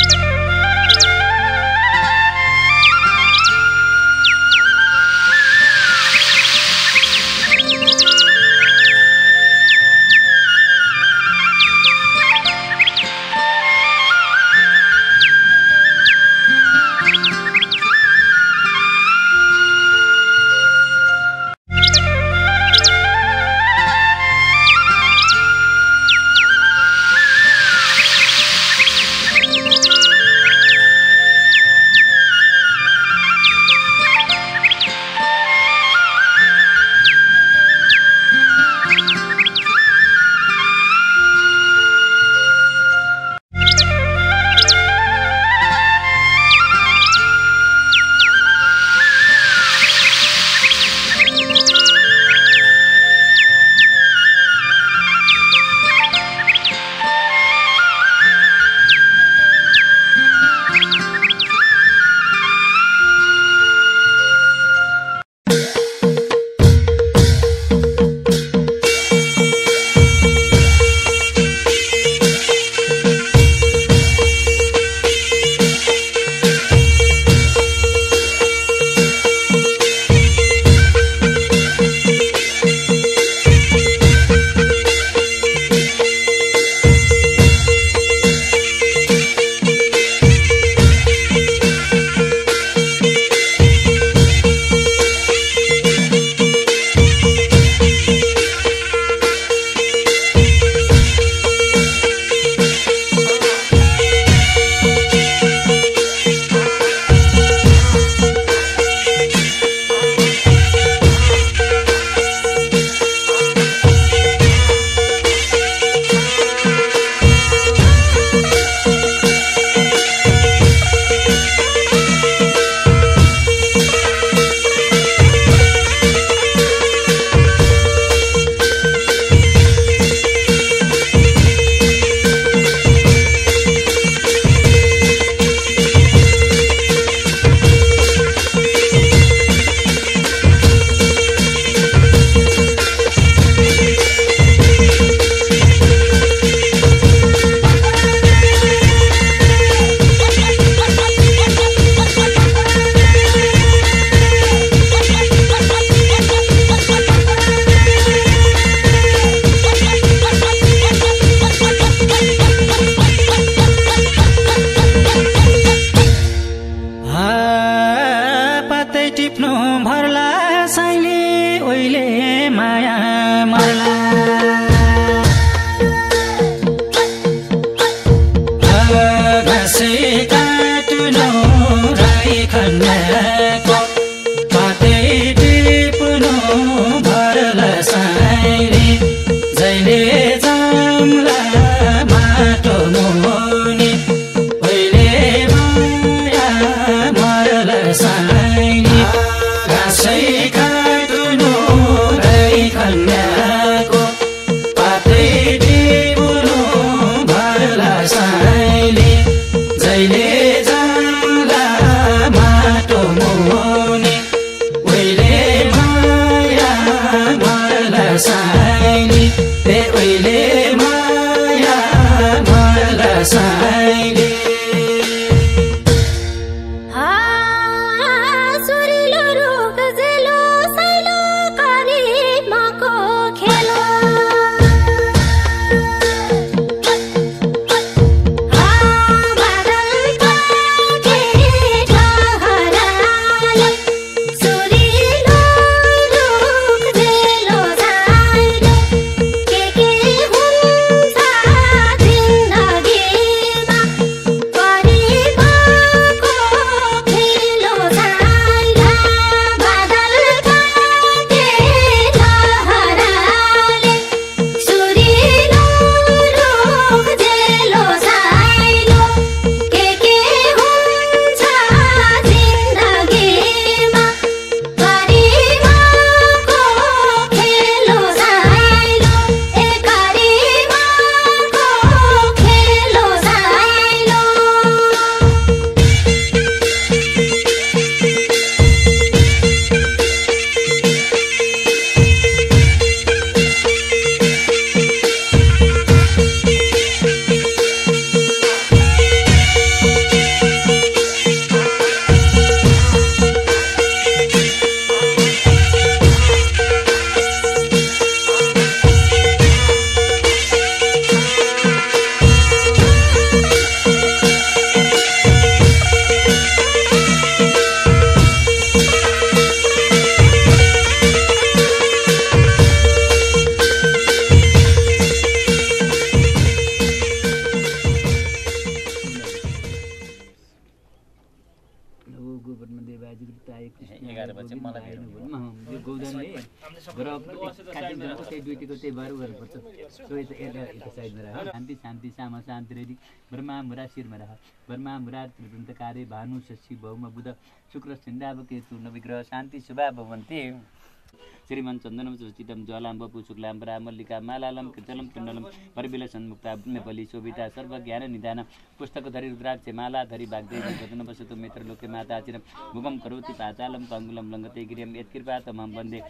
ज्वालाम बपु शुक्लाम परामल्लिका मालालम कृतलम कुण्डलम परिबिल सन्मुक्ता नेपाली शोभिता सर्वज्ञान निदान पुस्तकधरि रुद्राक्ष मालाधरि गतन वसतु मित्र लोके माता चिरम भुगम करोति पातालम कङ्गुलम लङ्गते गिरियम यत्कृपा तमहं वन्दे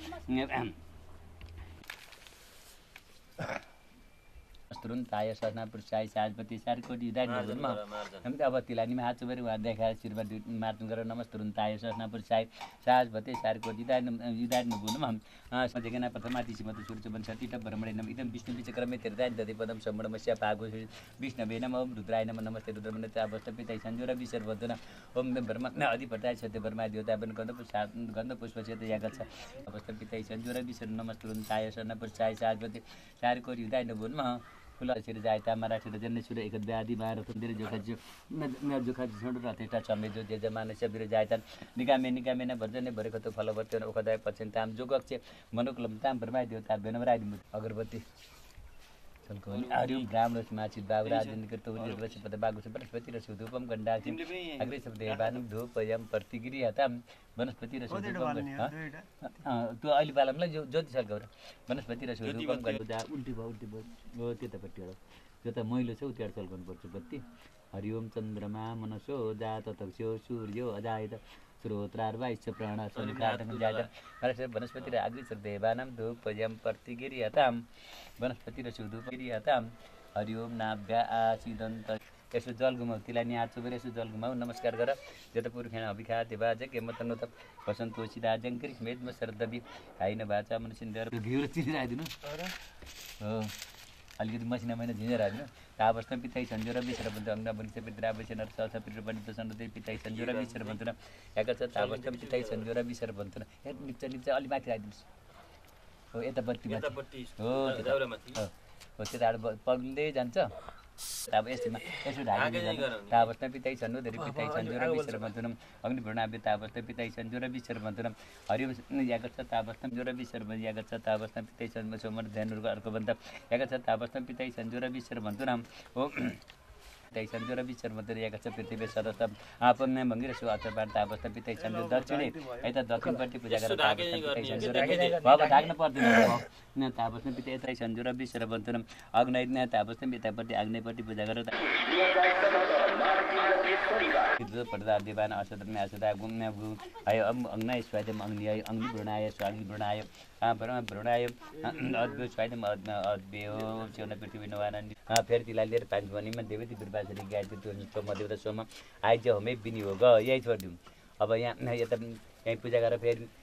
तुरुन्त आयो सजना साजपति सारकोटी हामी त अब तिलानीमा हात उहाँ देखाएर शिरमा मार्चुङ गरेर नमस् तुरुन्त आयो सजना पुरुषाई साजपति सारकोटी युदान युदान भुनुम भ्रमणे नम। इदम विष्णु तीर्थान दधि पदम सम्मणमस्य पागो विष्णवे नम। ओम रुद्राय नम नमस्ते रुद्रमण अवस्थ पिताई सञ्जोर विसर वदन ओम ब्रह्म अधिपताय सत्य ब्रह्मा देवता बन गन्ध पुष्प गन्ध पुष्प चेत या गच्छ अवस्थ पिताई सञ्जोर विसर नमस्तुरुन्त आयो युदान भुनुम फुलासिर जायता मराठीर जन्ने सुर एक व्याधि बाह्र तुंदिर जोखा जो न जोखा छोड रथेटा चमे जो जे जमाने सबीर जायता निकामे निकामे न भर्जने भरेको तो फल भर्ते ओखदाय पछिन ताम जोगक छे मनुकुलम ताम ब्रह्मा देवता बेनवराय अगरबत्ती। चलको हरिओम ब्राह्मण माछि बाबु राजेन्द्र कृत उज्जवल वच पद बागु छ वनस्पति र सुधुपम गण्डाक्षि अग्रे शब्द देवानुम धूप यम प्रतिक्रिया हताम वनस्पति र सुधुपम त्यो अहिले पालामलाई जो ज्योति साल गौर वनस्पति र सुधुपम गण्डा उल्टी भयो उल्टी भयो त्यतापट्टि हो त्यो त मैलो छ उतिर चल गर्नुपर्छ बत्ती हरिओम चन्द्रमा मनसो जात तक्स्यो सूर्यो अजायत जातं परस्य वनस्पति र अग्रिसर देवानां धूपयं प्रतिगिर्यतां वनस्पति र सुधुपगिर्यतां हरि ओम नाभ्या आसिदन्त यसो जल घुमाउ तिलाई नि हात चुबेर यसो जल घुमाउ नमस्कार गर जत पुर्खेण अभिखा देवाज के मत नुत वसन्तो सिदाजं कृ मेदम सरदबी खाइन बाचा मनुष्य घिउ चिनी राखिदिनु हो अलिकति मसिना महिना झिझेर हाल्नु तावस्था पिताई सञ्जोर विसर भन्छ अङ्ग वंश पितरावशन सस पितृपण्डित सन्दे पिताई सञ्जोर विसर भन्थुन। याका छ तावस्था पिताई सञ्जोर विसर भन्थुन। यहाँ निप्चा निप्चा अलि माथि राखिदिनुहोस्। हो यता बत्ती माथि। हो हो त्यताबाट पग्लिँदै जान्छ। अब यसमा यसो ढाकिदिन्छ तावस्था पिताई छन् धेरै पिताई सञ्जोर विसर भन्थुनम अग्निपूर्णाव्य तावस्था पिताई सञ्जोर विसर भन्थुनम हरिओम याका छ तावस्था जोर विसर याका छ तावस्था पिताई सन् सोमर ध्यानहरूको अर्को भन्दा याका छ तावस्था पिताई सञ्जोर विसर भन्थुनम हो पिताई सञ्जोर विसर भन्थुन याका छ पृथ्वी सदस्य आपन भङ्गिर सु अथवा तावस्था पिताई सञ्जोर दक्षिणै यता दक्षिणपट्टि पूजा गरेर बाबा ढाक्न पर्दैन। तावस्था पिता यता सञ्जोर विसर भन्थुनम अग्नै तावस्था पितापट्टि आग्नेपट्टि पूजा गरेर पडदा दिवान असदम असदा गुम्न गु आय अम अग्नाय स्वादम अग्नि आय अग्नि भ्रणाय स्वाग्नि भ्रणाय भ्रमा भ्रणाय अद्भ्यो स्वादम अद्भ्यो चौन पृथ्वी नवान फेरि तिलाई लिएर पाँच भनिमा देवती बिर्बासरी गायत्री त्यो मदेवता सोमा आइज हमै बिनी हो ग यही छोडिदिउँ अब यहाँ यता यहीँ पूजा गरेर फेरि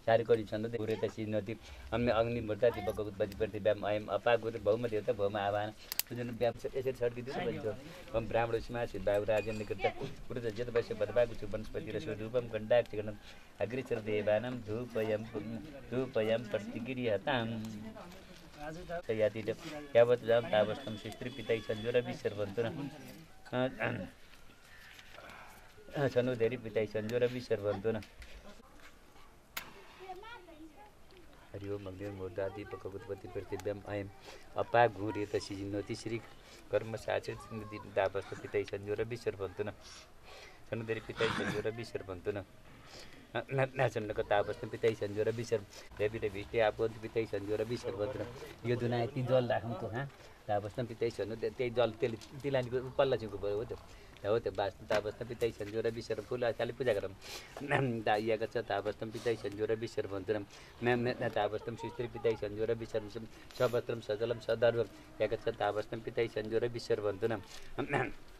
दिदाइनुपुरम सारकोडी छन्द गुरेत सिनति अन्य अग्नि मूर्ता दिपक उत्पत्ति प्रतिव्याम अयम अपा गुरु भौम देवता भौम आह्वान पूजन व्याप यसरी छड्किदिनु भन्छ ओम ब्राह्मण सीमा सिद्धाउ राजेन्द्र कृत गुरु जत वैश्य पदभाग छु वनस्पति र स्वरूपम कण्डाक्षगणम अग्रिचर देवानां धूपयं धूपयं प्रतिक्रियतां याति यावत् जाम तावस्थं शिस्त्री पितै सञ्जोर विसर भन्छु न छनु धेरै पिताई सञ्जोर विसर भन्छु न हरि ओम अग्नि मूर्धा दीपक उत्पत्ति पृथिव्याम अयम अपा घुरे त सिजिनोति श्री कर्म साचे दापस्त पिताई सञ्जोर विसर भन्छु न। छनु धेरै पिताई सञ्जोर विसर भन्छु न नाचनको तापस्त पिताई सञ्जोर विसर देवी र भिटे आपोत पिताई सञ्जोर विसर भन्छु न। यो दुना यति जल राखौँ त हाँ तापस्त पिताई सन्नु त्यही जल त्यसले तिलानीको पल्ला छेउको भयो हो त्यो। हो त्यो बाँच्नु तापस्तं पिताई सञ्जोर विसर फुल चालि पूजा गरौँ दाइया गच्छ तापस्तं पिताई सञ्जोर विसर भन्थुरम म्याम तापस्तं सुस्त्री पिताई सञ्जोर विसर सवस्त्रम सजलम सदर्वम या गच्छ तापस्तं पिताई सञ्जोर विसर भन्थुनम यागच्छ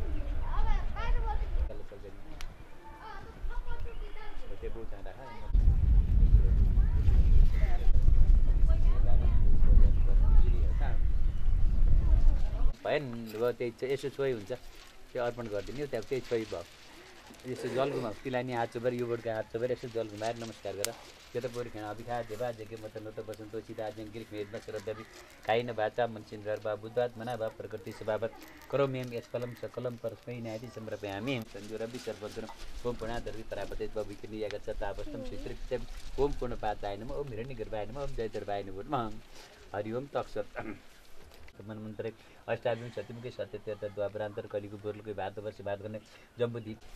भयो नि अब त्यही यसो छोइ हुन्छ त्यो अर्पण गरिदिने त्यहाँ त्यही छोइ भयो यसो जल घुमाऊ तिलानी हात चोबेर यो बोटको हात चोबेर यसो जल घुमाएर नमस्कार गर। त्यो त पोरी खाना अभिखा देवा जगे मत नत बसन्तो सीता जङ्गिल मेदमा श्रद्धवि काइन बाचा मनसिन बा बुद्धवाद मना बा प्रकृति स्वभावत। करो मेम यस कलम स कलम परस्मै न्यायति सम्प्रपयामि सञ्जो रवि सर्वगुण ओम पुणा दर्वी परापते बविकिनी यागत तापस्तम श्रीकृत्यम ओम पूर्णपादाय नमः ओम हिरण्य गर्भाय नमः ओम जय दर्वाय नमः हरि ओम तक्षत मनमन्त्रे अष्टाविंश सत्यमुखी सत्य तीर्थ द्वापरान्तर कलिको गोर्लुको भात वर्ष भात गर्ने जम्बुद्वीप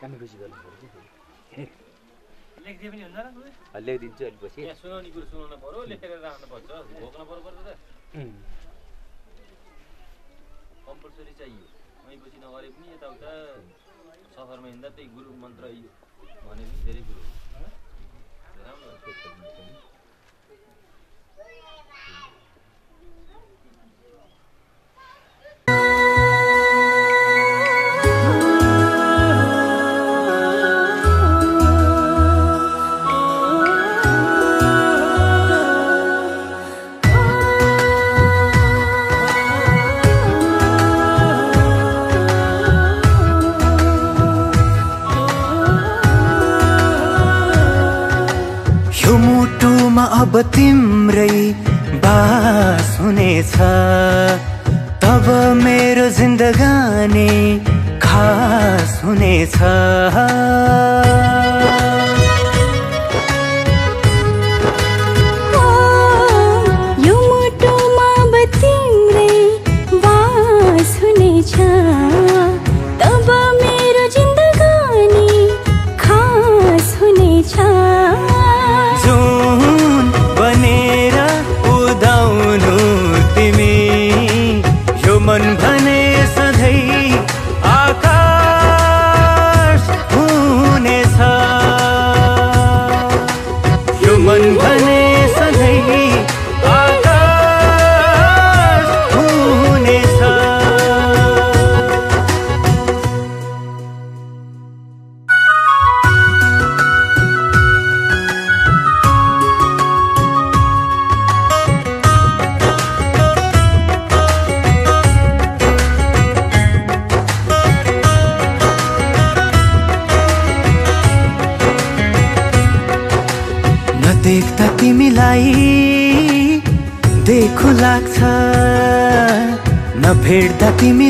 कामी खुसी गर्नु पऱ्यो कि लेखिदिए पनि हुन्छ र तपाईँ? ल्याइदिन्छु अलिक पछि सुनाउने कुरो सुनाउनु पऱ्यो लेखेर राख्नु पर्छ भोग्न त। कम्पलसरी चाहियो। पछि नगरे पनि यताउता सफरमा हिँड्दा त्यही गुरु मन्त्र भने धेरै अब तिम्रै बास हुनेछ तब मेरो जिन्दगानी खास हुनेछ।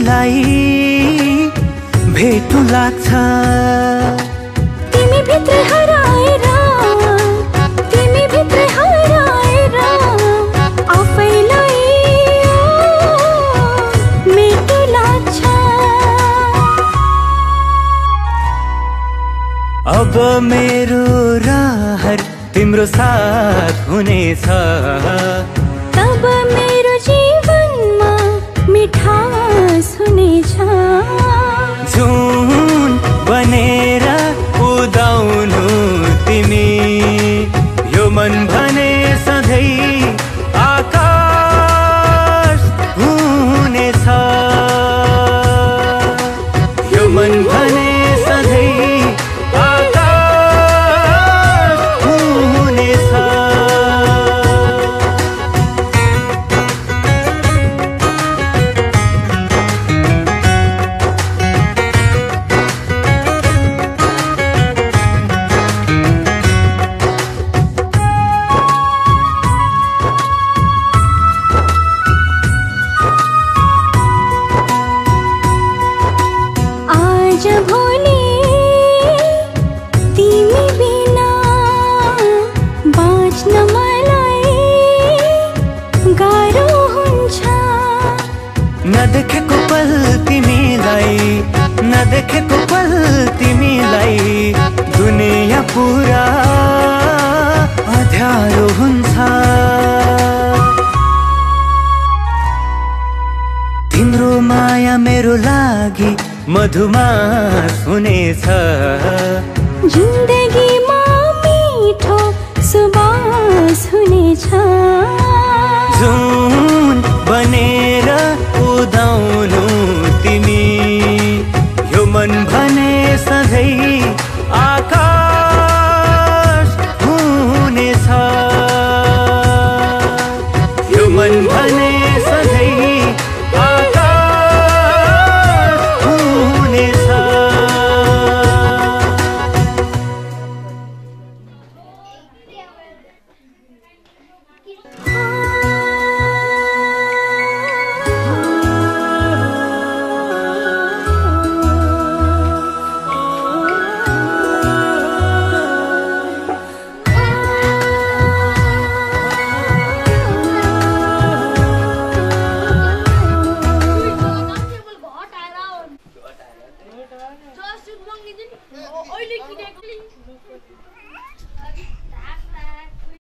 来。